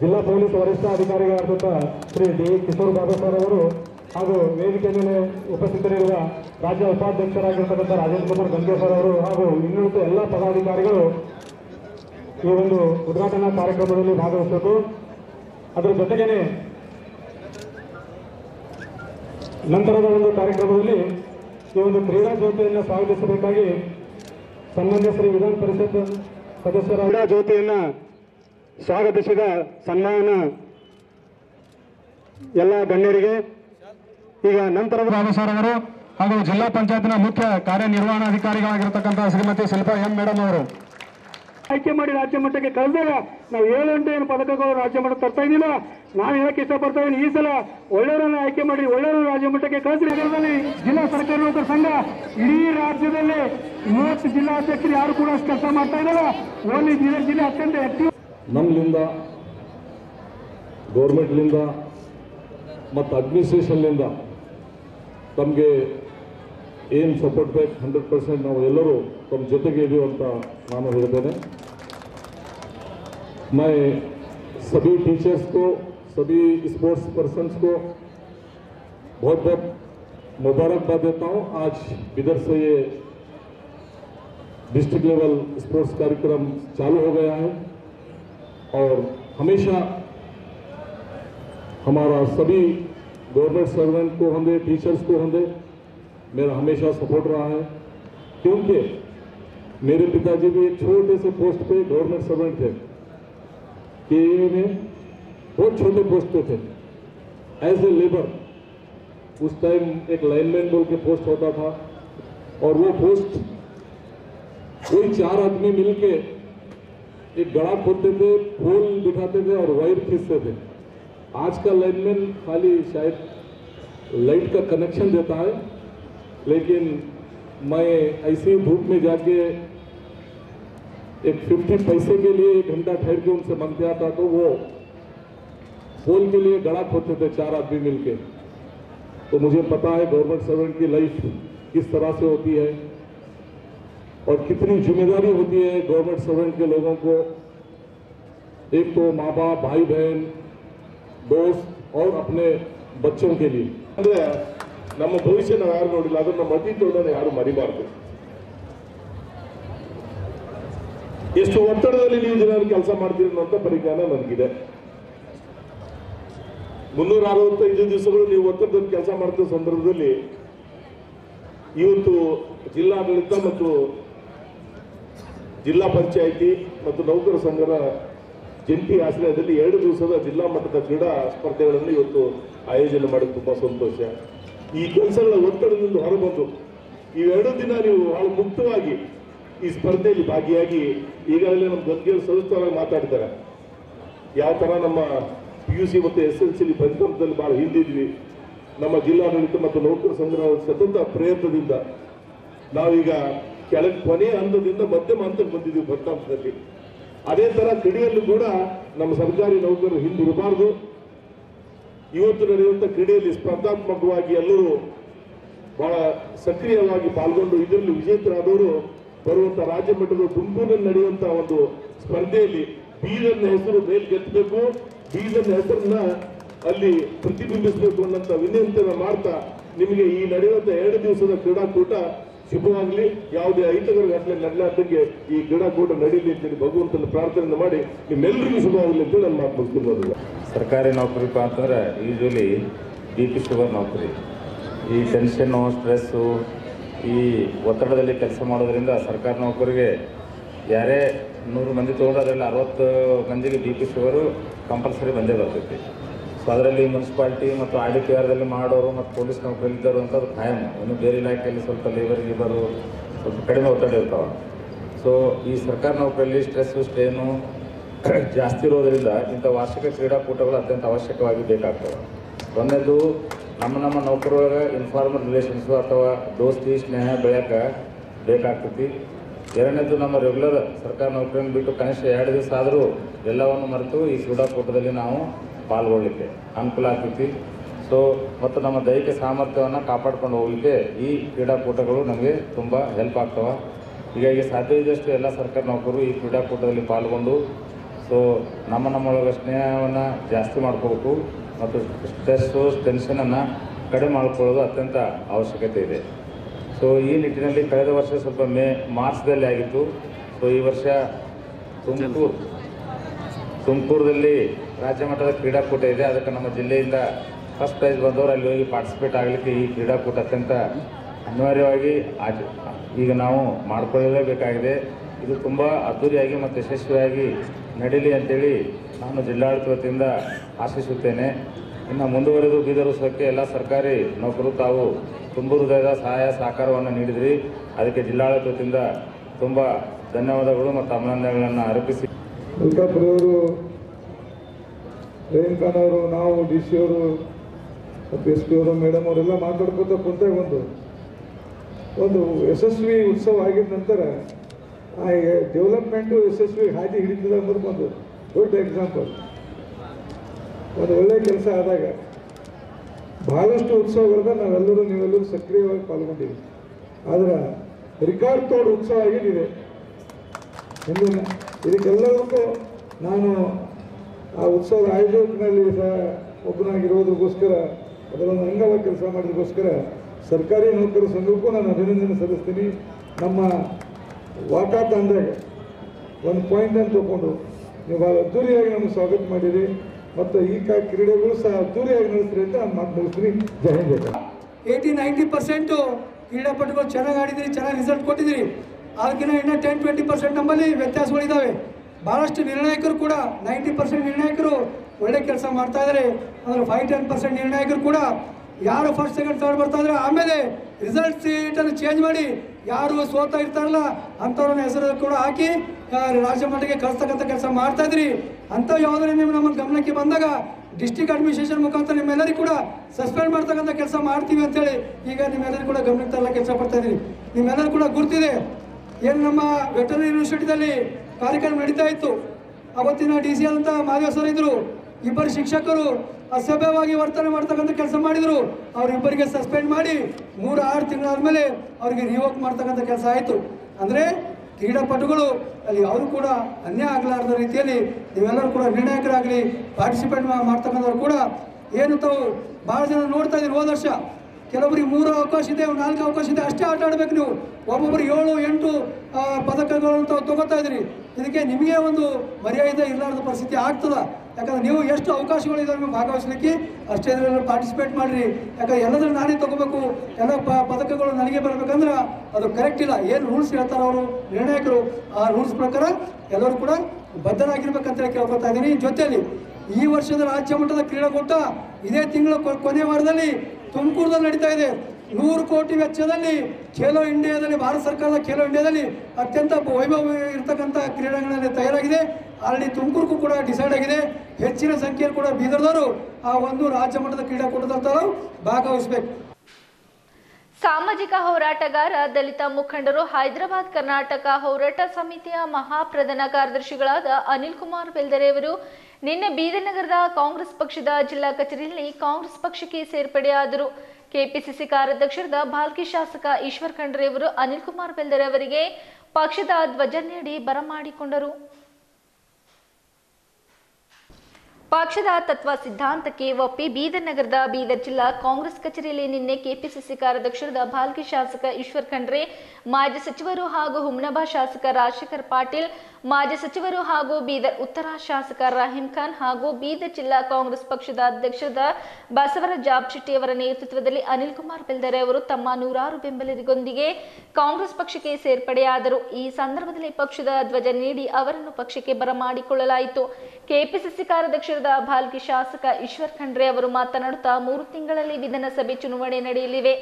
ಜಿಲ್ಲಾ ಪೊಲೀಸ್ ವರಿಷ್ಠಾಧಿಕಾರಿಗಳಾದಂತಹ ಶ್ರೀ ಡಿ ಕಿಶೋರ್ ಬಾಬು ಸರ್ ಅವರು ಹಾಗೂ ವೇದಿಕೆ ಮೇಲೆ ಉಪಸ್ಥಿತರಿರುವ ರಾಜ್ಯ ಉಪಾಧ್ಯಕ್ಷರಾಗಿರ್ತಕ್ಕಂಥ ರಾಜೇಂದ್ರ ಕುಮಾರ್ ಗಂಗೇಶ್ವರ್ ಅವರು ಹಾಗೂ ಇನ್ನುಳಿದ ಎಲ್ಲ ಪದಾಧಿಕಾರಿಗಳು ಈ ಒಂದು ಉದ್ಘಾಟನಾ ಕಾರ್ಯಕ್ರಮದಲ್ಲಿ ಭಾಗವಹಿಸಬೇಕು ಅದರ ಜೊತೆಗೇನೆ ನಂತರದ ಒಂದು ಕಾರ್ಯಕ್ರಮದಲ್ಲಿ ಈ ಒಂದು ಕ್ರೀಡಾ ಜ್ಯೋತಿಯನ್ನು ಸ್ವಾಗತಿಸಬೇಕಾಗಿ ಸನ್ಮಾನ್ಯ ಶ್ರೀ ವಿಧಾನ ಪರಿಷತ್ ಸದಸ್ಯರ ಕ್ರೀಡಾ ಜ್ಯೋತಿಯನ್ನು ಸ್ವಾಗತಿಸಿದ ಸನ್ಮಾನ ಎಲ್ಲ ಗಣ್ಯರಿಗೆ ಈಗ ನಂತರ ಬಾಬು ಸರ್ ಅವರು ಹಾಗೂ ಜಿಲ್ಲಾ ಪಂಚಾಯತ್ನ ಮುಖ್ಯ ಕಾರ್ಯನಿರ್ವಹಣಾಧಿಕಾರಿಗಳಾಗಿರ್ತಕ್ಕಂತಹ ಶ್ರೀಮತಿ ಶಿಲ್ಪಾ ಎಂ ಮೇಡಮ್ ಅವರು. ಆಯ್ಕೆ ಮಾಡಿ ರಾಜ್ಯ ಮಟ್ಟಕ್ಕೆ ಕಳೆದಾಗ ನಾವು ಏಳೆಂಟು ಏನು ಪದಕಗಳು ರಾಜ್ಯ ಮಟ್ಟಕ್ಕೆ ತರ್ತಾ ಇದ್ದಿಲ್ಲ ನಾನು ಹೇಳಕ್ಕೆ ಇಷ್ಟಪಡ್ತಾ ಇದ್ದೀನಿ ಈ ಸಲ ಒಳ್ಳೆಯವರನ್ನ ಆಯ್ಕೆ ಮಾಡಿ ಒಳ್ಳೆಯವರು ರಾಜ್ಯ ಮಟ್ಟಕ್ಕೆ ಕಳಿಸಿ ನಗರದಲ್ಲಿ ಜಿಲ್ಲಾ ಸರ್ಕಾರ ನೌಕರ ಸಂಘ ಇಡೀ ರಾಜ್ಯದಲ್ಲಿ ಮೂವತ್ತು ಜಿಲ್ಲಾಧ್ಯಕ್ಷರು ಯಾರು ಕೂಡ ಅಷ್ಟು ಕೆಲಸ ಮಾಡ್ತಾ ಇದ್ದಾರೆ ಓನ್ಲಿ ಜಿಲ್ಲೆ ಜಿಲ್ಲೆ ಅತ್ಯಂತ ಆಕ್ಟಿವ್ ನಮ್ಮಿಂದ ಗೌರ್ಮೆಂಟ್ಲಿಂದ ಮತ್ತು ಅಡ್ಮಿನಿಸ್ಟ್ರೇಷನ್ಲಿಂದ ತಮಗೆ ಏನು ಸಪೋರ್ಟ್ ಬೇಕು ಹಂಡ್ರೆಡ್ ಪರ್ಸೆಂಟ್ ನಾವು ಎಲ್ಲರೂ ತಮ್ಮ ಜೊತೆಗೆ ಇದೀವಿ ಅಂತ ನಾನು ಹೇಳ್ತೇನೆ मैं सभी टीचर्स को सभी स्पोर्ट्स पर्सन्स को बहुत बहुत मुबारकबाद देता हूँ आज इधर से ये डिस्ट्रिक्ट लेवल स्पोर्ट्स कार्यक्रम चालू हो गया है और हमेशा हमारा सभी गवर्नमेंट सर्वेंट को हम दे टीचर्स को हम दे। मेरा हमेशा सपोर्ट रहा है। क्योंकि मेरे पिताजी भी एक छोटे से पोस्ट पे गवर्नमेंट सर्वेंट थे। के में बहुत छोटे पोस्ट पे थे। एज ए लेबर उस टाइम एक लाइनमैन बोल के पोस्ट होता था। और वो पोस्ट कोई चार आदमी मिलके एक गड़ा खोदते थे पोल बिठाते थे और वायर खींचते थे। आज का लाइनमैन खाली शायद लाइट का कनेक्शन देता है, लेकिन मैं ऐसे धूप में जाके एक फिफ्टी पैसे के लिए एक घंटा ठहर के उनसे मांगते आता तो वो पोल के लिए गड़ा खोदते थे, चार आदमी मिलके। तो मुझे पता है गवर्नमेंट सर्वेंट की लाइफ किस तरह से होती है और कितनी ज़िम्मेदारी होती है गवर्नमेंट सर्वेंट के लोगों को। एक तो माँ बाप भाई बहन दोस्त और अपने बच्चों के लिए ಅಂದ್ರೆ ನಮ್ಮ ಭವಿಷ್ಯ ನಾವು ಯಾರು ನೋಡಿಲ್ಲ ಅದನ್ನ ನಮ್ಮ ಅತೀತವನ್ನು ಯಾರು ಮರಿಬಾರ್ದು ಎಷ್ಟು ಒತ್ತಡದಲ್ಲಿ ನೀವು ಜನರು ಕೆಲಸ ಮಾಡ್ತೀರಿ ಅನ್ನೋಂಥ ಪರಿಜ್ಞಾನ ನನಗಿದೆ ಮುನ್ನೂರ ಅರವತ್ತೈದು ದಿವಸಗಳು ನೀವು ಒತ್ತಡದಲ್ಲಿ ಕೆಲಸ ಮಾಡ್ತಿರೋ ಸಂದರ್ಭದಲ್ಲಿ ಇವತ್ತು ಜಿಲ್ಲಾಡಳಿತ ಮತ್ತು ಜಿಲ್ಲಾ ಪಂಚಾಯಿತಿ ಮತ್ತು ನೌಕರ ಸಂಘದ ಜಂಟಿ ಆಶ್ರಯದಲ್ಲಿ ಎರಡು ದಿವಸದ ಜಿಲ್ಲಾ ಮಟ್ಟದ ಕ್ರೀಡಾ ಸ್ಪರ್ಧೆಗಳನ್ನು ಇವತ್ತು ಆಯೋಜನೆ ಮಾಡೋದು ತುಂಬಾ ಸಂತೋಷ. ಈ ಕೆಲಸಗಳ ಒತ್ತಡದಿಂದ ಹೊರಬಂದು ಇವೆರಡು ದಿನ ನೀವು ಬಹಳ ಮುಕ್ತವಾಗಿ ಈ ಸ್ಪರ್ಧೆಯಲ್ಲಿ ಭಾಗಿಯಾಗಿ ಈಗಾಗಲೇ ನಮ್ಮ ಗದ್ಗೆಯಲ್ಲಿ ಸದಸ್ಯರಾಗಿ ಮಾತಾಡ್ತಾರೆ ಯಾವ ತರ ನಮ್ಮ ಪಿ ಯು ಸಿ ಮತ್ತು ಎಸ್ ಎಲ್ ಸಿ ಫಲಿತಾಂಶದಲ್ಲಿ ಬಹಳ ಹಿಂದಿದ್ವಿ ನಮ್ಮ ಜಿಲ್ಲಾಡಳಿತ ಮತ್ತು ನೌಕರ ಸಂಘದ ಸತತ ಪ್ರಯತ್ನದಿಂದ ನಾವೀಗ ಕೆಳಗೆ ಕೊನೆಯ ಹಂತದಿಂದ ಮಧ್ಯಮ ಹಂತಕ್ಕೆ ಬಂದಿದ್ದೀವಿ ಫಲಿತಾಂಶದಲ್ಲಿ ಅದೇ ತರ ಕ್ರೀಡೆಯಲ್ಲೂ ಕೂಡ ನಮ್ಮ ಸರ್ಕಾರಿ ನೌಕರರು ಹಿಂದಿರಬಾರದು ಇವತ್ತು ನಡೆಯುವಂತ ಕ್ರೀಡೆಯಲ್ಲಿ ಸ್ಪರ್ಧಾತ್ಮಕವಾಗಿ ಎಲ್ಲರೂ ಬಹಳ ಸಕ್ರಿಯವಾಗಿ ಪಾಲ್ಗೊಂಡು ಇದರಲ್ಲಿ ವಿಜೇತರಾದವರು ಬರುವಂತ ರಾಜ್ಯ ಮಟ್ಟದ ತುಮಕೂರಿನಲ್ಲಿ ನಡೆಯುವಂತ ಒಂದು ಸ್ಪರ್ಧೆಯಲ್ಲಿ ಬೀದರ್ನ ಹೆಸರು ಮೇಲ್ಗೆತ್ತಬೇಕು ಬೀದರ್ನ ಹೆಸರನ್ನ ಅಲ್ಲಿ ಪ್ರತಿಬಿಂಬಿಸಬೇಕು ಅನ್ನೋಂಥ ವಿನಂತಿಯನ್ನು ಮಾಡ್ತಾ ನಿಮಗೆ ಈ ನಡೆಯುವಂತ ಎರಡು ದಿವಸದ ಕ್ರೀಡಾಕೂಟ ಶುಭವಾಗಲಿ ಯಾವುದೇ ಅಹಿತಕರ ಗಟ್ಟಲೆ ನಡಲಾರ್ದಂಗೆ ಈ ಕ್ರೀಡಾಕೂಟ ನಡೀಲಿ ಅಂತೇಳಿ ಭಗವಂತನ ಪ್ರಾರ್ಥನೆ ಮಾಡಿ ನಿಮ್ಮೆಲ್ಲರಿಗೂ ಶುಭವಾಗಲಿ ಅಂತೇಳಿ ನನ್ನ ಮಾತು ಮುಗಿಸ್ತೀನಿ ಸರ್ಕಾರಿ ನೌಕರಿಪ್ಪ ಅಂತಂದ್ರೆ ಯೂಶ್ವಲಿ ಪಿ ಶುಗರ್ ನೌಕರಿ. ಈ ಟೆನ್ಷನ್ನು ಸ್ಟ್ರೆಸ್ಸು ಈ ಒತ್ತಡದಲ್ಲಿ ಕೆಲಸ ಮಾಡೋದ್ರಿಂದ ಸರ್ಕಾರಿ ನೌಕರಿಗೆ ಯಾರೇ ನೂರು ಮಂದಿ ತೊಗೊಂಡ್ರೆ ಅದರಲ್ಲಿ ಅರವತ್ತು ಮಂದಿಗೆ ಬಿ ಪಿ ಶುಗರು ಕಂಪಲ್ಸರಿ ಬಂದೇ ಬರ್ತೈತಿ. ಸೊ ಅದರಲ್ಲಿ ಮುನ್ಸಿಪಾಲ್ಟಿ ಮತ್ತು ಆರ್ ಡಿ ಪಿ ಆರ್ದಲ್ಲಿ ಮಾಡೋರು ಮತ್ತು ಪೊಲೀಸ್ ನೌಕರಿಲಿದ್ದರು ಅಂತ ಅದು ಖಾಯಂ ಇನ್ನು ಬೇರೆ ಇಲಾಖೆಯಲ್ಲಿ ಸ್ವಲ್ಪ ಲೇಬರ್ ಗೀಬರು ಸ್ವಲ್ಪ ಕಡಿಮೆ ಒತ್ತಡ ಇರ್ತಾವೆ. ಸೊ ಈ ಸರ್ಕಾರಿ ನೌಕರಿಯಲ್ಲಿ ಸ್ಟ್ರೆಸ್ಸು ಸ್ಟ್ರೇನು *coughs* ಜಾಸ್ತಿ ಇರೋದರಿಂದ ಇಂಥ ವಾರ್ಷಿಕ ಕ್ರೀಡಾಕೂಟಗಳು ಅತ್ಯಂತ ಅವಶ್ಯಕವಾಗಿ ಬೇಕಾಗ್ತವೆ. ಒಂದನೇದು, ನಮ್ಮ ನಮ್ಮ ನೌಕರೊಳಗೆ ಇನ್ಫಾರ್ಮಲ್ ರಿಲೇಷನ್ಸು ಅಥವಾ ದೋಸ್ತಿ, ಸ್ನೇಹ ಬೆಳೆಯೋಕೆ ಬೇಕಾಗ್ತೈತಿ. ಎರಡನೇದು, ನಮ್ಮ ರೆಗ್ಯುಲರ್ ಸರ್ಕಾರ ನೌಕರಿಯನ್ನು ಬಿಟ್ಟು ಕನಿಷ್ಠ ಎರಡು ದಿವಸ ಆದರೂ ಎಲ್ಲವನ್ನು ಮರೆತು ಈ ಕ್ರೀಡಾಕೂಟದಲ್ಲಿ ನಾವು ಪಾಲ್ಗೊಳ್ಳಿಕ್ಕೆ ಅನುಕೂಲ ಆಗ್ತೈತಿ. ಸೊ ಮತ್ತು ನಮ್ಮ ದೈಹಿಕ ಸಾಮರ್ಥ್ಯವನ್ನು ಕಾಪಾಡ್ಕೊಂಡು ಹೋಗಲಿಕ್ಕೆ ಈ ಕ್ರೀಡಾಕೂಟಗಳು ನಮಗೆ ತುಂಬ ಹೆಲ್ಪ್ ಆಗ್ತವೆ. ಹೀಗಾಗಿ ಸಾಧ್ಯವಿದ್ದಷ್ಟು ಎಲ್ಲ ಸರ್ಕಾರಿ ನೌಕರರು ಈ ಕ್ರೀಡಾಕೂಟದಲ್ಲಿ ಪಾಲ್ಗೊಂಡು ಸೊ ನಮ್ಮ ನಮ್ಮೊಳಗೆ ಸ್ನೇಹವನ್ನು ಜಾಸ್ತಿ ಮಾಡ್ಕೋಬೇಕು ಮತ್ತು ಸ್ಟ್ರೆಸ್ಸು, ಟೆನ್ಷನನ್ನು ಕಡಿಮೆ ಮಾಡ್ಕೊಳ್ಳೋದು ಅತ್ಯಂತ ಅವಶ್ಯಕತೆ ಇದೆ. ಸೊ ಈ ನಿಟ್ಟಿನಲ್ಲಿ ಕಳೆದ ವರ್ಷ ಸ್ವಲ್ಪ ಮೇ, ಮಾರ್ಚ್ದಲ್ಲಿ ಆಗಿತ್ತು. ಸೊ ಈ ವರ್ಷ ತುಮಕೂರು ತುಮಕೂರಲ್ಲಿ ರಾಜ್ಯ ಮಟ್ಟದ ಕ್ರೀಡಾಕೂಟ ಇದೆ. ಅದಕ್ಕೆ ನಮ್ಮ ಜಿಲ್ಲೆಯಿಂದ ಫಸ್ಟ್ ಪ್ರೈಸ್ ಬಂದವರು ಅಲ್ಲಿ ಹೋಗಿ ಪಾರ್ಟಿಸಿಪೇಟ್ ಆಗಲಿಕ್ಕೆ ಈ ಕ್ರೀಡಾಕೂಟ ಅತ್ಯಂತ ಅನಿವಾರ್ಯವಾಗಿ ಈಗ ನಾವು ಮಾಡಿಕೊಳ್ಳಲೇಬೇಕಾಗಿದೆ. ಇದು ತುಂಬ ಅದ್ಧೂರಿಯಾಗಿ ಮತ್ತು ಯಶಸ್ವಿಯಾಗಿ ನಡೀಲಿ ಅಂತೇಳಿ ನಾನು ಜಿಲ್ಲಾಡಳಿತ ವತಿಯಿಂದ ಆಶಿಸುತ್ತೇನೆ. ಇನ್ನು ಮುಂದುವರೆದು ಬೀದರಿಸೋಕ್ಕೆ ಎಲ್ಲ ಸರ್ಕಾರಿ ನೌಕರರು ತಾವು ತುಂಬ ಹೃದಯದ ಸಹಾಯ, ಸಹಕಾರವನ್ನು ನೀಡಿದ್ರಿ. ಅದಕ್ಕೆ ಜಿಲ್ಲಾಡಳಿತ ವತಿಯಿಂದ ತುಂಬ ಧನ್ಯವಾದಗಳು ಮತ್ತು ಅಭಿನಂದನೆಗಳನ್ನು ಅರ್ಪಿಸಿ. ರೇಣುಕಾನವರು, ನಾವು ಡಿ ಸಿ ಅವರು ಬಿ ಎಸ್ ಪಿ ಅವರು ಮೇಡಮ್ ಅವರೆಲ್ಲ ಮಾತಾಡ್ಕೊತ ಕುಂತಾಗ ಒಂದು ಒಂದು ಯಶಸ್ವಿ ಉತ್ಸವ ಆಗಿದ ನಂತರ ಆ ಡೆವಲಪ್ಮೆಂಟು ಯಶಸ್ವಿ ಹಾದಿ ಹಿಡಿತದೆ ಅನ್ನೋದು ಒಂದು ದೊಡ್ಡ ಎಕ್ಸಾಂಪಲ್. ಒಂದು ಒಳ್ಳೆಯ ಕೆಲಸ ಆದಾಗ ಬಹಳಷ್ಟು ಉತ್ಸವಗಳನ್ನ ನಾವೆಲ್ಲರೂ ನೀವೆಲ್ಲರೂ ಸಕ್ರಿಯವಾಗಿ ಪಾಲ್ಗೊಂಡಿವಿ. ಆದರೆ ರಿಕಾರ್ಡ್ ತೋಡ್ ಉತ್ಸವ ಹಿಂದಿನ ಇದಕ್ಕೆಲ್ಲದಕ್ಕೂ ನಾನು ಆ ಉತ್ಸವದ ಆಯೋಜಕನಲ್ಲಿ ಸಹ ಒಬ್ಬನಾಗಿರೋದಕ್ಕೋಸ್ಕರ ಅದರೊಂದು ಅಂಗವಾಗಿ ಕೆಲಸ ಮಾಡೋದಕ್ಕೋಸ್ಕರ ಸರ್ಕಾರಿ ನೌಕರರ ಸಂಘಕ್ಕೂ ನಾನು ಅಭಿನಂದನೆ ಸಲ್ಲಿಸ್ತೀನಿ. ನಮ್ಮ ವಾಟಾ ತಂದಾಗ ಒಂದು ಪಾಯಿಂಟ್ ಅಂತ ತಗೊಂಡು ನೀವು ಭಾಳ ಅದ್ದೂರಿಯಾಗಿ ನಮಗೆ ಸ್ವಾಗತ ಮಾಡಿರಿ. ಮತ್ತು ಈ ಕಾ ಕ್ರೀಡೆಗಳು ಸಹ ಅದ್ದೂರಿಯಾಗಿ ನಡೆಸ್ರಿ ಅಂತ ನಾನು ಮಾತು ಮುಗಿಸ್ತೀನಿ. Jai Hind. Eighty ninety percent ಕ್ರೀಡಾಪಟುಗಳು ಚೆನ್ನಾಗಿ ಆಡಿದ್ರಿ, ಚೆನ್ನಾಗಿ ರಿಸಲ್ಟ್ ಕೊಟ್ಟಿದ್ದೀರಿ ಅದಕ್ಕಿಂತ ಇನ್ನೂ ಟೆನ್ ಟ್ವೆಂಟಿ ಪರ್ಸೆಂಟ್ ನಮ್ಮಲ್ಲಿ ವ್ಯತ್ಯಾಸಗಳಿದ್ದಾವೆ ಭಾಳಷ್ಟು ನಿರ್ಣಾಯಕರು ಕೂಡ ನೈಂಟಿ ಪರ್ಸೆಂಟ್ ನಿರ್ಣಾಯಕರು ಒಳ್ಳೆ ಕೆಲಸ ಮಾಡ್ತಾ ಇದ್ದಾರೆ ಅಂದರೆ ಫೈವ್ ಟೆನ್ ಪರ್ಸೆಂಟ್ ನಿರ್ಣಾಯಕರು ಕೂಡ ಯಾರು ಫಸ್ಟ್ ಸೆಕೆಂಡ್ ಥರ್ಡ್ ಬರ್ತಾ ಆಮೇಲೆ ರಿಸಲ್ಟ್ ಸೀಟನ್ನು ಚೇಂಜ್ ಮಾಡಿ ಯಾರು ಸೋತಾ ಇರ್ತಾರಲ್ಲ ಅಂಥವ್ರನ್ನ ಹೆಸರು ಕೂಡ ಹಾಕಿ ರಾಜ್ಯ ಮಟ್ಟಕ್ಕೆ ಕಳಿಸ್ತಕ್ಕಂಥ ಕೆಲಸ ಮಾಡ್ತಾ ಇದ್ರಿ. ಅಂಥ ಯಾವುದೇ ನಿಮ್ಮ ನಮ್ಮ ಗಮನಕ್ಕೆ ಬಂದಾಗ ಡಿಸ್ಟಿಕ್ ಅಡ್ಮಿನಿಸ್ಟ್ರೇಷನ್ ಮುಖಾಂತರ ನಿಮ್ಮೆಲ್ಲರಿಗೂ ಕೂಡ ಸಸ್ಪೆಂಡ್ ಮಾಡ್ತಕ್ಕಂಥ ಕೆಲಸ ಮಾಡ್ತೀವಿ ಅಂತೇಳಿ ಈಗ ನಿಮ್ಮೆಲ್ಲರಿಗೂ ಕೂಡ ಗಮನಕ್ಕೆ ತರಲ್ಲ ಕೆಲಸ ಪಡ್ತಾ ಇದ್ದೀರಿ ನಿಮ್ಮೆಲ್ಲರೂ ಕೂಡ ಗುರ್ತಿದೆ. ಏನು ನಮ್ಮ ವೆಟರ್ನರಿ ಯೂನಿವರ್ಸಿಟಿದಲ್ಲಿ ಕಾರ್ಯಕ್ರಮ ನಡೀತಾ ಇತ್ತು. ಅವತ್ತಿನ ಡಿ ಸಿ ಅಂತ ಮಾದೇವ ಸರ್ ಇದ್ರು. ಇಬ್ಬರು ಶಿಕ್ಷಕರು ಅಸಭ್ಯವಾಗಿ ವರ್ತನೆ ಮಾಡ್ತಕ್ಕಂಥ ಕೆಲಸ ಮಾಡಿದರು. ಅವರಿಬ್ಬರಿಗೆ ಸಸ್ಪೆಂಡ್ ಮಾಡಿ ಮೂರು ಆರು ತಿಂಗಳಾದ್ಮೇಲೆ ಅವರಿಗೆ ರಿವೋಕ್ ಮಾಡ್ತಕ್ಕಂಥ ಕೆಲಸ ಆಯಿತು. ಅಂದರೆ ಕ್ರೀಡಾಪಟುಗಳು ಅಲ್ಲಿ ಅವರು ಕೂಡ ಅನ್ಯಾಯ ಆಗಲಾರದ ರೀತಿಯಲ್ಲಿ ನೀವೆಲ್ಲರೂ ಕೂಡ ನಿರ್ಣಾಯಕರಾಗಲಿ ಪಾರ್ಟಿಸಿಪೇಟ್ ಮಾಡ್ತಕ್ಕಂಥವ್ರು ಕೂಡ ಏನು ತಾವು ಭಾಳ ಜನ ನೋಡ್ತಾ ಇದ್ದೀರಿ ಹೋದ ವರ್ಷ. ಕೆಲವರಿಗೆ ಮೂರು ಅವಕಾಶ ಇದೆ ನಾಲ್ಕು ಅವಕಾಶ ಇದೆ, ಅಷ್ಟೇ ಆಟ ಆಡ್ಬೇಕು ನೀವು. ಒಬ್ಬೊಬ್ಬರು ಏಳು ಎಂಟು ಪದಕಗಳನ್ನು ತಾವು ತಗೋತಾ ಇದ್ರಿ ಇದಕ್ಕೆ ನಿಮಗೆ ಒಂದು ಮರ್ಯಾದೆ ಇರಲಾರದ ಪರಿಸ್ಥಿತಿ ಆಗ್ತದ. ಯಾಕಂದ್ರೆ ನೀವು ಎಷ್ಟು ಅವಕಾಶಗಳು ಇದಾವೆ ನೀವು ಭಾಗವಹಿಸಲಿಕ್ಕೆ ಅಷ್ಟೇ ಇದರಲ್ಲಿ ಪಾರ್ಟಿಸಿಪೇಟ್ ಮಾಡಿರಿ. ಯಾಕಂದ್ರೆ ಎಲ್ಲದರೂ ನಾನೇ ತಗೋಬೇಕು, ಎಲ್ಲ ಪದಕಗಳು ನನಗೆ ಬರಬೇಕಂದ್ರೆ ಅದು ಕರೆಕ್ಟ್ ಇಲ್ಲ. ಏನು ರೂಲ್ಸ್ ಹೇಳ್ತಾರೆ ಅವರು, ನಿರ್ಣಾಯಕರು, ಆ ರೂಲ್ಸ್ ಪ್ರಕಾರ ಎಲ್ಲರೂ ಕೂಡ ಬದ್ಧರಾಗಿರ್ಬೇಕಂತ ಕೇಳ್ಕೊತಾ ಇದ್ದೀನಿ ಜೊತೆಯಲ್ಲಿ ಈ ವರ್ಷದ ರಾಜ್ಯ ಮಟ್ಟದ ಕ್ರೀಡಾಕೂಟ ಇದೇ ತಿಂಗಳ ಕೊನೆ ವಾರದಲ್ಲಿ ತುಮಕೂರದಲ್ಲಿ ನಡೀತಾ ಇದೆ. ನೂರು ಕೋಟಿ ವೆಚ್ಚದಲ್ಲಿ ಖೇಲೋ ಇಂಡಿಯಾದಲ್ಲಿ, ಭಾರತ ಸರ್ಕಾರದ ಖೇಲೋ ಇಂಡಿಯಾದಲ್ಲಿ ಅತ್ಯಂತ ವೈಭವ ಇರತಕ್ಕಂಥ ಕ್ರೀಡಾಂಗಣದಲ್ಲಿ ತಯಾರಾಗಿದೆ. ಅಲ್ಲಿ ತುಮಕೂರಿಗೂ ಕೂಡ ಡಿಸೈಡ್ ಆಗಿದೆ. ಹೆಚ್ಚಿನ ಸಂಖ್ಯೆಯಲ್ಲಿ ಕೂಡ ಬೀದರ್ದವರು ಆ ಒಂದು ರಾಜ್ಯ ಮಟ್ಟದ ಕ್ರೀಡಾಕೂಟದಲ್ಲಿ ತಾವು ಭಾಗವಹಿಸಬೇಕು. ಸಾಮಾಜಿಕ ಹೋರಾಟಗಾರ, ದಲಿತ ಮುಖಂಡರು, ಹೈದರಾಬಾದ್, ಕರ್ನಾಟಕ ಹೋರಾಟ ಸಮಿತಿಯ ಮಹಾಪ್ರಧಾನ ಕಾರ್ಯದರ್ಶಿಗಳಾದ ಅನಿಲ್ ಕುಮಾರ್ ಬೆಲ್ದರೆಯವರು ನಿನ್ನೆ ಬೀದರ್ ಕಾಂಗ್ರೆಸ್ ಪಕ್ಷದ ಜಿಲ್ಲಾ ಕಚೇರಿಯಲ್ಲಿ ಕಾಂಗ್ರೆಸ್ ಪಕ್ಷಕ್ಕೆ ಸೇರ್ಪಡೆಯಾದರು. ಕೆಪಿಸಿಸಿ ಕಾರ್ಯಾಧ್ಯಕ್ಷರಾದ ಬಾಲ್ಕಿ ಶಾಸಕ ಈಶ್ವರ್ ಖಂಡ್ರೆಯವರು ಅನಿಲ್ ಕುಮಾರ್ ಬೆಲ್ದರೆ ಅವರಿಗೆ ಪಕ್ಷದ ಧ್ವಜ ನೀಡಿ ಬರಮಾಡಿಕೊಂಡರು ಪಕ್ಷದ ತತ್ವ ಸಿದ್ಧಾಂತಕ್ಕೆ ಒಪ್ಪಿ ಬೀದರ್ ನಗರದ ಬೀದರ್ ಜಿಲ್ಲಾ ಕಾಂಗ್ರೆಸ್ ಕಚೇರಿಯಲ್ಲಿ ನಿನ್ನೆ ಕೆಪಿಸಿಸಿ ಕಾರ್ಯಾಧ್ಯಕ್ಷರಾದ ಭಾಲ್ಕಿ ಶಾಸಕ ಈಶ್ವರ್ ಖಂಡ್ರೆ, ಮಾಜಿ ಸಚಿವರು ಹಾಗೂ ಹುಮ್ನಭಾ ಶಾಸಕ ರಾಜಶೇಖರ್ ಪಾಟೀಲ್ ಮಾಜಿ ಸಚಿವರು ಹಾಗೂ ಬೀದರ್ ಉತ್ತರ ಶಾಸಕ ರಹೀಂ ಖಾನ್ ಹಾಗೂ ಬೀದರ್ ಜಿಲ್ಲಾ ಕಾಂಗ್ರೆಸ್ ಪಕ್ಷದ ಅಧ್ಯಕ್ಷರಾದ ಬಸವರಾಜ್ ಅವರ ನೇತೃತ್ವದಲ್ಲಿ ಅನಿಲ್ ಕುಮಾರ್ ಬೆಲ್ದರೆ ಅವರು ತಮ್ಮ ನೂರಾರು ಬೆಂಬಲಿಗರೊಂದಿಗೆ ಕಾಂಗ್ರೆಸ್ ಪಕ್ಷಕ್ಕೆ ಸೇರ್ಪಡೆಯಾದರು. ಈ ಸಂದರ್ಭದಲ್ಲಿ ಪಕ್ಷದ ಧ್ವಜ ನೀಡಿ ಅವರನ್ನು ಪಕ್ಷಕ್ಕೆ ಬರಮಾಡಿಕೊಳ್ಳಲಾಯಿತು. ಕೆಪಿಸಿಸಿ ಕಾರ್ಯಾಧ್ಯಕ್ಷರಾದ ಭಾಲ್ಕಿ ಶಾಸಕ ಈಶ್ವರ್ ಖಂಡ್ರೆ ಅವರು ಮಾತನಾಡುತ್ತಾ, ಮೂರು ತಿಂಗಳಲ್ಲಿ ವಿಧಾನಸಭೆ ಚುನಾವಣೆ ನಡೆಯಲಿವೆ.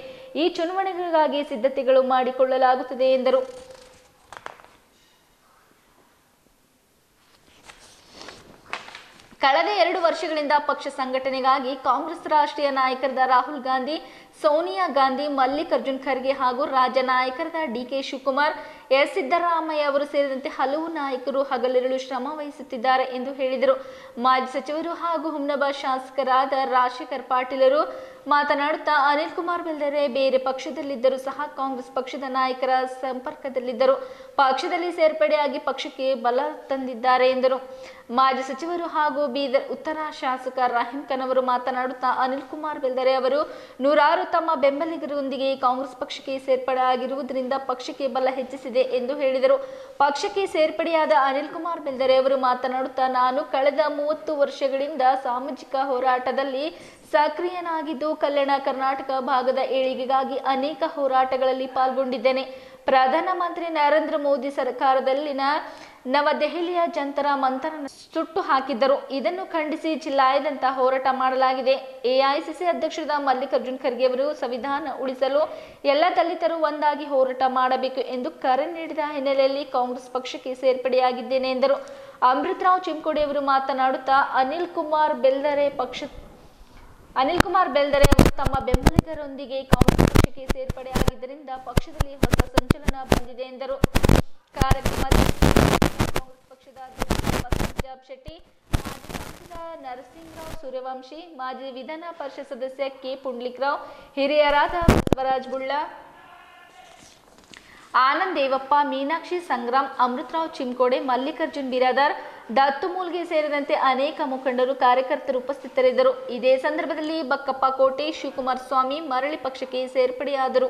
ಈ ಚುನಾವಣೆಗಳಿಗಾಗಿ ಸಿದ್ಧತೆಗಳು ಮಾಡಿಕೊಳ್ಳಲಾಗುತ್ತದೆ ಎಂದರು. ಕಳೆದ ಎರಡು ವರ್ಷಗಳಿಂದ ಪಕ್ಷ ಸಂಘಟನೆಗಾಗಿ ಕಾಂಗ್ರೆಸ್ ರಾಷ್ಟ್ರೀಯ ನಾಯಕರಾದ ರಾಹುಲ್ ಗಾಂಧಿ ಸೋನಿಯಾ ಗಾಂಧಿ, ಮಲ್ಲಿಕಾರ್ಜುನ್ ಖರ್ಗೆ ಹಾಗೂ ರಾಜ್ಯ ನಾಯಕರಾದ ಡಿಕೆ ಶಿವಕುಮಾರ್, ಎಸ್ ಸಿದ್ದರಾಮಯ್ಯ ಅವರು ಸೇರಿದಂತೆ ಹಲವು ನಾಯಕರು ಹಗಲಿರುಳು ಶ್ರಮ ವಹಿಸುತ್ತಿದ್ದಾರೆ ಎಂದು ಹೇಳಿದರು. ಮಾಜಿ ಸಚಿವರು ಹಾಗೂ ಹುಮ್ನಬಾ ಶಾಸಕರಾದ ರಾಜಶೇಖರ್ ಪಾಟೀಲರು ಮಾತನಾಡುತ್ತಾ ಅನಿಲ್ ಕುಮಾರ್ ಬೆಲ್ದರೆ ಬೇರೆ ಪಕ್ಷದಲ್ಲಿದ್ದರೂ ಸಹ ಕಾಂಗ್ರೆಸ್ ಪಕ್ಷದ ನಾಯಕರ ಸಂಪರ್ಕದಲ್ಲಿದ್ದರು. ಪಕ್ಷದಲ್ಲಿ ಸೇರ್ಪಡೆಯಾಗಿ ಪಕ್ಷಕ್ಕೆ ಬಲ ತಂದಿದ್ದಾರೆ ಎಂದರು. ಮಾಜಿ ಸಚಿವರು ಹಾಗೂ ಬೀದರ್ ಉತ್ತರ ಶಾಸಕ ರಾಹಿಂ ಖಾನ್ ಅವರು ಮಾತನಾಡುತ್ತಾ ಅನಿಲ್ ಕುಮಾರ್ ಬೆಲ್ದರೆ ಅವರು ನೂರಾರು ತಮ್ಮ ಬೆಂಬಲಿಗರೊಂದಿಗೆ ಕಾಂಗ್ರೆಸ್ ಪಕ್ಷಕ್ಕೆ ಸೇರ್ಪಡೆಯಾಗಿರುವುದರಿಂದ ಪಕ್ಷಕ್ಕೆ ಬಲ ಹೆಚ್ಚಿಸಿದೆ ಎಂದು ಹೇಳಿದರು. ಪಕ್ಷಕ್ಕೆ ಸೇರ್ಪಡೆಯಾದ ಅನಿಲ್ ಕುಮಾರ್ ಬೆಲ್ದರೆ ಅವರು ಮಾತನಾಡುತ್ತಾ, ನಾನು ಕಳೆದ ಮೂವತ್ತು ವರ್ಷಗಳಿಂದ ಸಾಮಾಜಿಕ ಹೋರಾಟದಲ್ಲಿ ಸಕ್ರಿಯನಾಗಿದ್ದು, ಕಲ್ಯಾಣ ಕರ್ನಾಟಕ ಭಾಗದ ಏಳಿಗೆಗಾಗಿ ಅನೇಕ ಹೋರಾಟಗಳಲ್ಲಿ ಪಾಲ್ಗೊಂಡಿದ್ದೇನೆ. ಪ್ರಧಾನಮಂತ್ರಿ ನರೇಂದ್ರ ಮೋದಿ ಸರ್ಕಾರದಲ್ಲಿನ ನವದೆಹಲಿಯ ಜಂತರ ಮಂಥನ ಸುಟ್ಟು ಹಾಕಿದ್ದರು. ಇದನ್ನು ಖಂಡಿಸಿ ಜಿಲ್ಲಾದ್ಯಂತ ಹೋರಾಟ ಮಾಡಲಾಗಿದೆ. ಎಐಸಿಸಿ ಅಧ್ಯಕ್ಷರಾದ ಮಲ್ಲಿಕಾರ್ಜುನ್ ಖರ್ಗೆ ಅವರು ಸಂವಿಧಾನ ಉಳಿಸಲು ಎಲ್ಲ ದಲಿತರು ಒಂದಾಗಿ ಹೋರಾಟ ಮಾಡಬೇಕು ಎಂದು ಕರೆ ನೀಡಿದ ಹಿನ್ನೆಲೆಯಲ್ಲಿ ಕಾಂಗ್ರೆಸ್ ಪಕ್ಷಕ್ಕೆ ಸೇರ್ಪಡೆಯಾಗಿದ್ದೇನೆ ಎಂದರು. ಅಮೃತರಾವ್ ಚಿಂಕೋಡಿ ಅವರು ಮಾತನಾಡುತ್ತಾ, ಅನಿಲ್ ಕುಮಾರ್ ಬೆಲ್ದರೆ ಪಕ್ಷ, ಅನಿಲ್ ಕುಮಾರ್ ಬೆಲ್ದರೆ ಅವರು ತಮ್ಮ ಬೆಂಬಲಿಗರೊಂದಿಗೆ ಕಾಂಗ್ರೆಸ್ ಪಕ್ಷಕ್ಕೆ ಸೇರ್ಪಡೆಯಾಗಿದ್ದರಿಂದ ಪಕ್ಷದಲ್ಲಿ ಹೊಸ ಸಂಚಲನ ಬಂದಿದೆ ಎಂದರು. ಪಕ್ಷದ ಶೆಟ್ಟಿ, ಮಾಜಿ ಸಂಸದ ನರಸಿಂಹರಾವ್ ಸೂರ್ಯವಂಶಿ, ಮಾಜಿ ವಿಧಾನ ಪರಿಷತ್ ಸದಸ್ಯ ಕೆ ಪುಂಡ್ಲಿಕ್ರಾವ್ ಹಿರಿಯರಾದ ಬಸವರಾಜ್ ಗುಳ್ಳ, ಆನಂದ್ ದೇವಪ್ಪ, ಮೀನಾಕ್ಷಿ ಸಂಗ್ರಾಮ್, ಅಮೃತರಾವ್ ಚಿಮ್ಕೋಡೆ, ಮಲ್ಲಿಕಾರ್ಜುನ್ ಬಿರಾದಾರ್, ದತ್ತು ಮೂಲ್ಗೆ ಸೇರಿದಂತೆ ಅನೇಕ ಮುಖಂಡರು ಕಾರ್ಯಕರ್ತರು ಉಪಸ್ಥಿತರಿದ್ದರು. ಇದೇ ಸಂದರ್ಭದಲ್ಲಿ ಬಕ್ಕಪ್ಪ ಕೋಟೆ ಶಿವಕುಮಾರ ಸ್ವಾಮಿ ಮರಳಿ ಪಕ್ಷಕ್ಕೆ ಸೇರ್ಪಡೆಯಾದರು.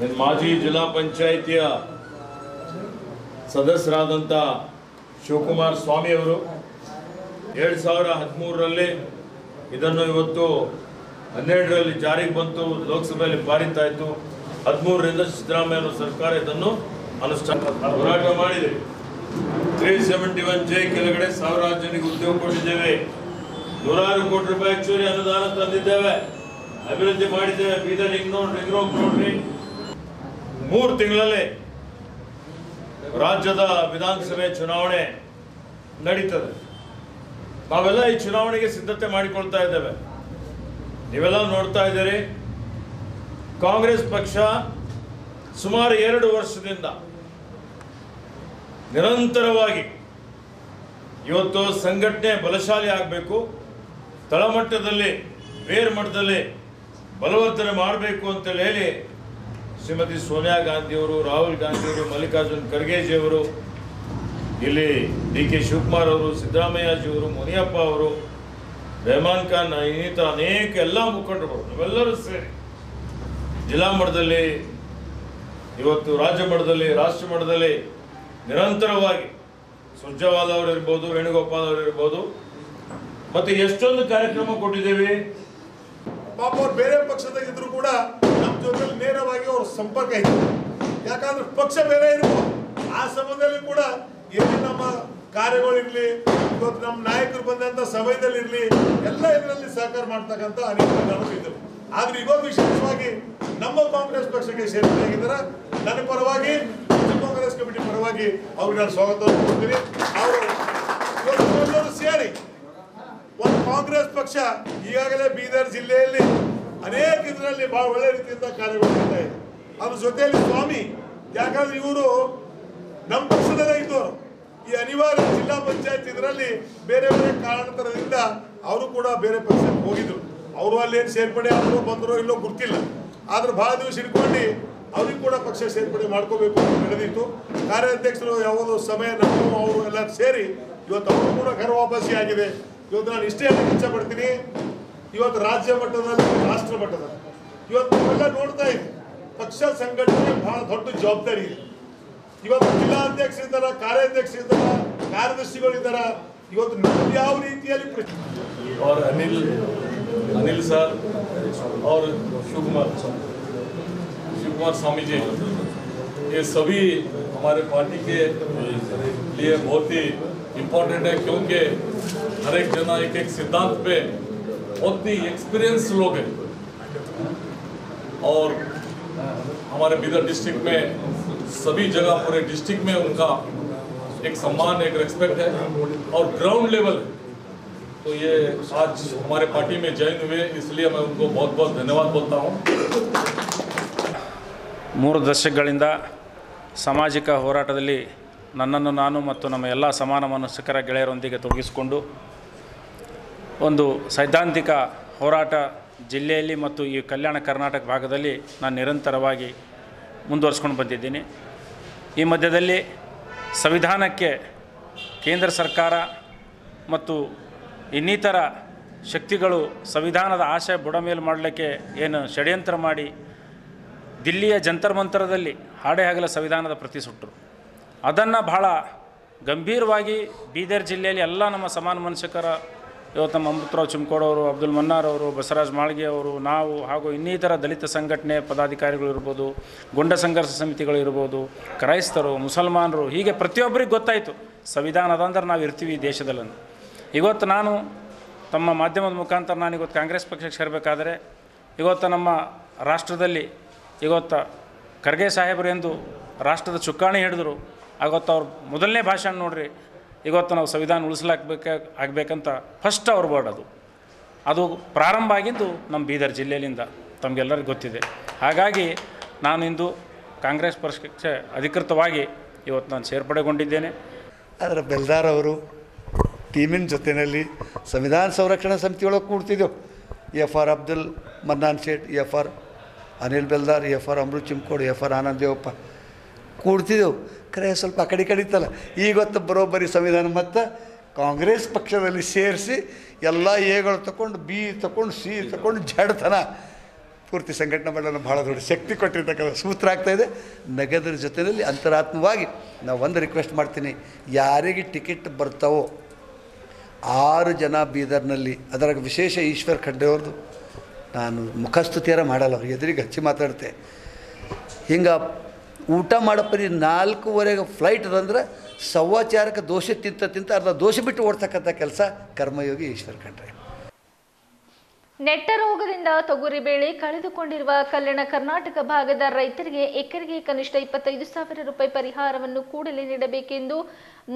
ಮಾಜಿ ಜಿಲ್ಲಾ ಪಂಚಾಯಿತಿಯ ಸದಸ್ಯರಾದಂಥ ಶಿವಕುಮಾರ್ ಸ್ವಾಮಿಯವರು ಎರಡು ಸಾವಿರ ಹದಿಮೂರರಲ್ಲಿ ಇದನ್ನು ಇವತ್ತು ಹನ್ನೆರಡರಲ್ಲಿ ಜಾರಿಗೆ ಬಂತು, ಲೋಕಸಭೆಯಲ್ಲಿ ಪಾರಿತ ಆಯಿತು ಹದಿಮೂರರಿಂದ ಸಿದ್ದರಾಮಯ್ಯ ಸರ್ಕಾರ ಇದನ್ನು ಅನುಷ್ಠಾನ ಹೋರಾಟ ಮಾಡಿದೆ. ತ್ರೀ ಸೆವೆಂಟಿ ಒನ್ ಜೆ ಕೆಳಗಡೆ ಸಾವಿರಾರು ಜನರಿಗೆ ಉದ್ಯೋಗ ಕೊಟ್ಟಿದ್ದೇವೆ. ನೂರಾರು ಕೋಟಿ ರೂಪಾಯಿ ಹೆಚ್ಚುವರಿ ಅನುದಾನ ತಂದಿದ್ದೇವೆ. ಅಭಿವೃದ್ಧಿ ಮಾಡಿದ್ದೇವೆ. ಬೀದರ್ ರಿಂಗ್ ನೋಡ್ ರಿಂಗ್ ರೋಡ್ ನೋಡ್ರಿ ಮೂರು ತಿಂಗಳಲ್ಲಿ ರಾಜ್ಯದ ವಿಧಾನಸಭೆ ಚುನಾವಣೆ ನಡೀತದೆ. ನಾವೆಲ್ಲ ಈ ಚುನಾವಣೆಗೆ ಸಿದ್ಧತೆ ಮಾಡಿಕೊಳ್ತಾ ಇದ್ದೇವೆ. ನೀವೆಲ್ಲ ನೋಡ್ತಾ ಇದ್ದೀರಿ, ಕಾಂಗ್ರೆಸ್ ಪಕ್ಷ ಸುಮಾರು ಎರಡು ವರ್ಷದಿಂದ ನಿರಂತರವಾಗಿ ಇವತ್ತು ಸಂಘಟನೆ ಬಲಶಾಲಿ ಆಗಬೇಕು, ತಳಮಟ್ಟದಲ್ಲಿ ಬೇರು ಮಟ್ಟದಲ್ಲಿ ಬಲವರ್ಧನೆ ಮಾಡಬೇಕು ಅಂತೇಳಿ ಹೇಳಿ ಶ್ರೀಮತಿ ಸೋನಿಯಾ ಗಾಂಧಿಯವರು, ರಾಹುಲ್ ಗಾಂಧಿಯವರು, ಮಲ್ಲಿಕಾರ್ಜುನ್ ಖರ್ಗೆಜಿಯವರು, ಇಲ್ಲಿ ಡಿ ಕೆ ಶಿವಕುಮಾರ್ ಅವರು, ಸಿದ್ದರಾಮಯ್ಯಜಿಯವರು, ಮುನಿಯಪ್ಪ ಅವರು, ರೆಹಮಾನ್ ಖಾನ್ ಇನ್ನಿತರ ಅನೇಕ ಎಲ್ಲ ಮುಖಂಡರು ನಾವೆಲ್ಲರೂ ಸೇರಿ ಜಿಲ್ಲಾ ಮಟ್ಟದಲ್ಲಿ ಇವತ್ತು ರಾಜ್ಯ ಮಟ್ಟದಲ್ಲಿ, ರಾಷ್ಟ್ರ ಮಟ್ಟದಲ್ಲಿ ನಿರಂತರವಾಗಿ ಸುರ್ಜೇವಾಲ ಅವರು ಇರ್ಬೋದು, ವೇಣುಗೋಪಾಲ್ ಅವರು ಇರ್ಬೋದು, ಮತ್ತೆ ಎಷ್ಟೊಂದು ಕಾರ್ಯಕ್ರಮ ಕೊಟ್ಟಿದ್ದೇವೆ. ಪಾಪ ಅವ್ರು ಬೇರೆ ಪಕ್ಷದಾಗಿದ್ರು ಕೂಡ ನಮ್ಮ ಜೊತೆ ನೇರವಾಗಿ ಅವ್ರ ಸಂಪರ್ಕ ಇತ್ತು ಯಾಕಂದ್ರೆ ಪಕ್ಷ ಬೇರೆ ಇರ್ಬೋದು. ಆ ಸಮಯದಲ್ಲಿ ಕೂಡ ಏನು ನಮ್ಮ ಕಾರ್ಯಗಳಿರ್ಲಿ ಇವತ್ತು ನಮ್ಮ ನಾಯಕರು ಬಂದಂತ ಸಮಯದಲ್ಲಿ ಇರ್ಲಿ, ಎಲ್ಲ ಇದರಲ್ಲಿ ಸಹಕಾರ ಮಾಡ್ತಕ್ಕಂಥ ಅನೇಕ ಜನರು ಇದ್ದರು. ಆದ್ರೆ ಇವತ್ತು ವಿಶೇಷವಾಗಿ ನಮ್ಮ ಕಾಂಗ್ರೆಸ್ ಪಕ್ಷಕ್ಕೆ ಸೇರ್ಪಡೆಯಾಗಿದ್ದಾರೆ ನನ್ನ ಪರವಾಗಿ ಕಾಂಗ್ರೆಸ್ ಕಮಿಟಿ ಪರವಾಗಿ ಅವ್ರಿಗೆ ನಾನು ಸ್ವಾಗತವನ್ನು ಕೊಡ್ತೀನಿ ಅವರು ಸೇರಿ ಒಂದು ಕಾಂಗ್ರೆಸ್ ಪಕ್ಷ ಈಗಾಗಲೇ ಬೀದರ್ ಜಿಲ್ಲೆಯಲ್ಲಿ ಅನೇಕ ಇದರಲ್ಲಿ ಬಹಳ ಒಳ್ಳೆ ರೀತಿಯಿಂದ ಕಾರ್ಯಗಳು ಮಾಡ್ತಾ ಇದೆ. ಅದ್ರ ಜೊತೆಯಲ್ಲಿ ಸ್ವಾಮಿ, ಯಾಕಂದ್ರೆ ಇವರು ನಮ್ಮ ಪಕ್ಷದಲ್ಲೇ ಇದ್ದವರು. ಈ ಅನಿವಾರ್ಯ ಜಿಲ್ಲಾ ಪಂಚಾಯತ್ ಇದರಲ್ಲಿ ಬೇರೆ ಬೇರೆ ಕಾರಣಾಂತರದಿಂದ ಅವರು ಕೂಡ ಬೇರೆ ಪಕ್ಷಕ್ಕೆ ಹೋಗಿದ್ರು. ಅವರು ಅಲ್ಲಿ ಏನು ಸೇರ್ಪಡೆ ಆದರೂ ಬಂದರೋ ಇಲ್ಲೋ ಗೊತ್ತಿಲ್ಲ. ಆದ್ರೆ ಬಹಳ ದಿವಸ ಇಟ್ಕೊಂಡು ಅವ್ರಿಗೆ ಕೂಡ ಪಕ್ಷ ಸೇರ್ಪಡೆ ಮಾಡ್ಕೋಬೇಕು ಅಂತ ನಡೆದಿತ್ತು. ಕಾರ್ಯಾಧ್ಯಕ್ಷರು ಯಾವುದೋ ಸಮಯ ನಾವು ಅವರು ಎಲ್ಲ ಸೇರಿ ಇವತ್ತು ಅವರು ಕೂಡ ಘರ ವಾಪಸಿ ಆಗಿದೆ. ಇವತ್ತು ನಾನು ಇಷ್ಟೇ ಇಚ್ಛೆ ಪಡ್ತೀನಿ. ಇವತ್ತು ರಾಜ್ಯ ಮಟ್ಟದಲ್ಲಿ ರಾಷ್ಟ್ರ ಮಟ್ಟದಲ್ಲಿ ಇವತ್ತು ನಾವೆಲ್ಲ ನೋಡ್ತಾ ಇದ್ದೀವಿ ಪಕ್ಷ ಸಂಘಟನೆ ಬಹಳ ದೊಡ್ಡ ಜವಾಬ್ದಾರಿ ಇದೆ ಇವತ್ತು ಜಿಲ್ಲಾಧ್ಯಕ್ಷರಿದ್ದಾರ ಕಾರ್ಯಾಧ್ಯಕ್ಷರಿದ್ದಾರ ಕಾರ್ಯದರ್ಶಿಗಳಿದ್ದಾರ ಇವತ್ತು ನಾವು ಯಾವ ರೀತಿಯಲ್ಲಿ ಪ್ರ- और अनिल अनिल सर और शिव कुमार शिव कुमार स्वामी जी ये सभी हमारे पार्टी के लिए बहुत ही इम्पोर्टेंट है क्योंकि हर एक जना एक एक सिद्धांत पे बहुत ही एक्सपीरियंस लोग हैं और हमारे बीदर डिस्ट्रिक्ट में सभी जगह पूरे डिस्ट्रिक्ट में उनका एक सम्मान एक रेस्पेक्ट है और ग्राउंड लेवल है तो ये आज हमारे पार्टी में ज्वाइन हुए इसलिए मैं उनको बहुत बहुत धन्यवाद बोलता हूँ ಮೂರು ದಶಕಗಳಿಂದ ಸಾಮಾಜಿಕ ಹೋರಾಟದಲ್ಲಿ ನನ್ನನ್ನು ನಾನು ಮತ್ತು ನಮ್ಮ ಎಲ್ಲ ಸಮಾನ ಮನಸ್ಕರ ಗೆಳೆಯರೊಂದಿಗೆ ತೊಡಗಿಸಿಕೊಂಡು ಒಂದು ಸೈದ್ಧಾಂತಿಕ ಹೋರಾಟ ಜಿಲ್ಲೆಯಲ್ಲಿ ಮತ್ತು ಈ ಕಲ್ಯಾಣ ಕರ್ನಾಟಕ ಭಾಗದಲ್ಲಿ ನಾನು ನಿರಂತರವಾಗಿ ಮುಂದುವರಿಸ್ಕೊಂಡು ಬಂದಿದ್ದೀನಿ. ಈ ಮಧ್ಯದಲ್ಲಿ ಸಂವಿಧಾನಕ್ಕೆ ಕೇಂದ್ರ ಸರ್ಕಾರ ಮತ್ತು ಇನ್ನಿತರ ಶಕ್ತಿಗಳು ಸಂವಿಧಾನದ ಆಶಯ ಬುಡಮೇಲು ಮಾಡಲಿಕ್ಕೆ ಏನು ಷಡ್ಯಂತ್ರ ಮಾಡಿ ದಿಲ್ಲಿಯ ಜಂತರ್ ಮಂತರದಲ್ಲಿ ಹಾಡೇ ಹಗಲ ಸಂವಿಧಾನದ ಪ್ರತಿ ಸುಟ್ಟರು ಅದನ್ನು ಬಹಳ ಗಂಭೀರವಾಗಿ ಬೀದರ್ ಜಿಲ್ಲೆಯಲ್ಲಿ ಎಲ್ಲ ನಮ್ಮ ಸಮಾನ ಮನಸ್ಕರ ಇವತ್ತು ನಮ್ಮ ಅಮೃತರಾವ್ ಚಿಮ್ಕೋಡವರು ಅಬ್ದುಲ್ ಮನ್ನಾರ್ ಅವರು, ಬಸವರಾಜ್ ಮಾಳ್ಗೆ ಅವರು, ನಾವು ಹಾಗೂ ಇನ್ನಿತರ ದಲಿತ ಸಂಘಟನೆ ಪದಾಧಿಕಾರಿಗಳು ಇರ್ಬೋದು, ಗುಂಡ ಸಂಘರ್ಷ ಸಮಿತಿಗಳು ಇರ್ಬೋದು, ಕ್ರೈಸ್ತರು, ಮುಸಲ್ಮಾನರು, ಹೀಗೆ ಪ್ರತಿಯೊಬ್ಬರಿಗೆ ಗೊತ್ತಾಯಿತು ಸಂವಿಧಾನ ಅದಂದ್ರೆ ನಾವು ಇರ್ತೀವಿ ಈ ದೇಶದಲ್ಲಿ ಇವತ್ತು ನಾನು ತಮ್ಮ ಮಾಧ್ಯಮದ ಮುಖಾಂತರ ನಾನು ಇವತ್ತು ಕಾಂಗ್ರೆಸ್ ಪಕ್ಷಕ್ಕೆ ಸೇರಬೇಕಾದ್ರೆ, ಇವತ್ತು ನಮ್ಮ ರಾಷ್ಟ್ರದಲ್ಲಿ ಇವತ್ತು ಖರ್ಗೆ ಸಾಹೇಬರು ಎಂದು ರಾಷ್ಟ್ರದ ಚುಕ್ಕಾಣಿ ಹಿಡಿದ್ರು, ಆಗತ್ತು ಅವ್ರ ಮೊದಲನೇ ಭಾಷಣ ನೋಡ್ರಿ ಇವತ್ತು ನಾವು ಸಂವಿಧಾನ ಉಳಿಸ್ಲಾಕ್ಬೇಕ, ಆಗಬೇಕಂತ ಫಸ್ಟ್ ಅವ್ರ ವರ್ಡ್ ಅದು. ಅದು ಪ್ರಾರಂಭ ಆಗಿದ್ದು ನಮ್ಮ ಬೀದರ್ ಜಿಲ್ಲೆಯಿಂದ ತಮಗೆಲ್ಲರಿಗೂ ಗೊತ್ತಿದೆ. ಹಾಗಾಗಿ ನಾನಿಂದು ಕಾಂಗ್ರೆಸ್ ಪಕ್ಷಕ್ಕೆ ಅಧಿಕೃತವಾಗಿ ಇವತ್ತು ನಾನು ಸೇರ್ಪಡೆಗೊಂಡಿದ್ದೇನೆ. ಆದರೆ ಬೆಲ್ದಾರ್ ಅವರು ಟೀಮಿನ ಜೊತೆಯಲ್ಲಿ ಸಂವಿಧಾನ ಸಂರಕ್ಷಣಾ ಸಮಿತಿಯೊಳಗೆ ಕೂಡ್ತಿದ್ದೆವು F R Abdul Mannan Shet, F R Anil Beldar, F R Amrit Chimkod, F R Anand Devappa ಕೂಡ್ತಿದ್ದೆವು ಖರೆ ಸ್ವಲ್ಪ ಆ ಕಡೆ ಕಡಿತಲ್ಲ ಈಗೊತ್ತು ಬರೋಬ್ಬರಿ ಸಂವಿಧಾನ ಮತ್ತು ಕಾಂಗ್ರೆಸ್ ಪಕ್ಷದಲ್ಲಿ ಸೇರಿಸಿ ಎಲ್ಲ ಎಗಳು ತಗೊಂಡು ಬಿ ತಗೊಂಡು ಸಿ ತಗೊಂಡು ಜಡ್ತನ. ಪೂರ್ತಿ ಸಂಘಟನೆ ಮಾಡಲು ಭಾಳ ದೊಡ್ಡ ಶಕ್ತಿ ಕೊಟ್ಟಿರ್ತಕ್ಕಂಥ ಸೂತ್ರ ಆಗ್ತಾ ಇದೆ. ನಗದರ ಜೊತೆಯಲ್ಲಿ ಅಂತರಾತ್ಮವಾಗಿ ನಾವು ಒಂದು ರಿಕ್ವೆಸ್ಟ್ ಮಾಡ್ತೀನಿ, ಯಾರಿಗೆ ಟಿಕೆಟ್ ಬರ್ತಾವೋ, ಆರು ಜನ ಬೀದರ್ನಲ್ಲಿ ಅದರಾಗ ವಿಶೇಷ ಈಶ್ವರ್ ಖಂಡೆ ಅವ್ರದ್ದು ನಾನು ಮುಖಸ್ತುತಿಯರ ಮಾಡಲ್ಲ ಅವ್ರಿಗೆ ಎದುರಿಗೆ ಹಚ್ಚಿ ಮಾತಾಡ್ತೆ. ಹಿಂಗೆ ಊಟ ಮಾಡಪ್ಪರಿ ಪರಿ ನಾಲ್ಕೂವರೆಗೆ ಫ್ಲೈಟ್ ಅದಂದ್ರೆ ಸವಾಚಾರಕ ದೋಷ ತಿಂತ ತಿಂತ ಅರ್ಧ ದೋಷ ಬಿಟ್ಟು ಓಡ್ತಕ್ಕಂಥ ಕೆಲಸ ಕರ್ಮಯೋಗಿ ಈಶ್ವರ ಖಂಡ್ರೆ ನೆಟ್ಟ ರೋಗದಿಂದ ತೊಗರಿ ಬೇಳೆ ಕಳೆದುಕೊಂಡಿರುವ ಕಲ್ಯಾಣ ಕರ್ನಾಟಕ ಭಾಗದ ರೈತರಿಗೆ ಎಕರೆಗೆ ಕನಿಷ್ಠ ಇಪ್ಪತ್ತೈದು ಸಾವಿರ ರೂಪಾಯಿ ಪರಿಹಾರವನ್ನು ಕೂಡಲೇ ನೀಡಬೇಕೆಂದು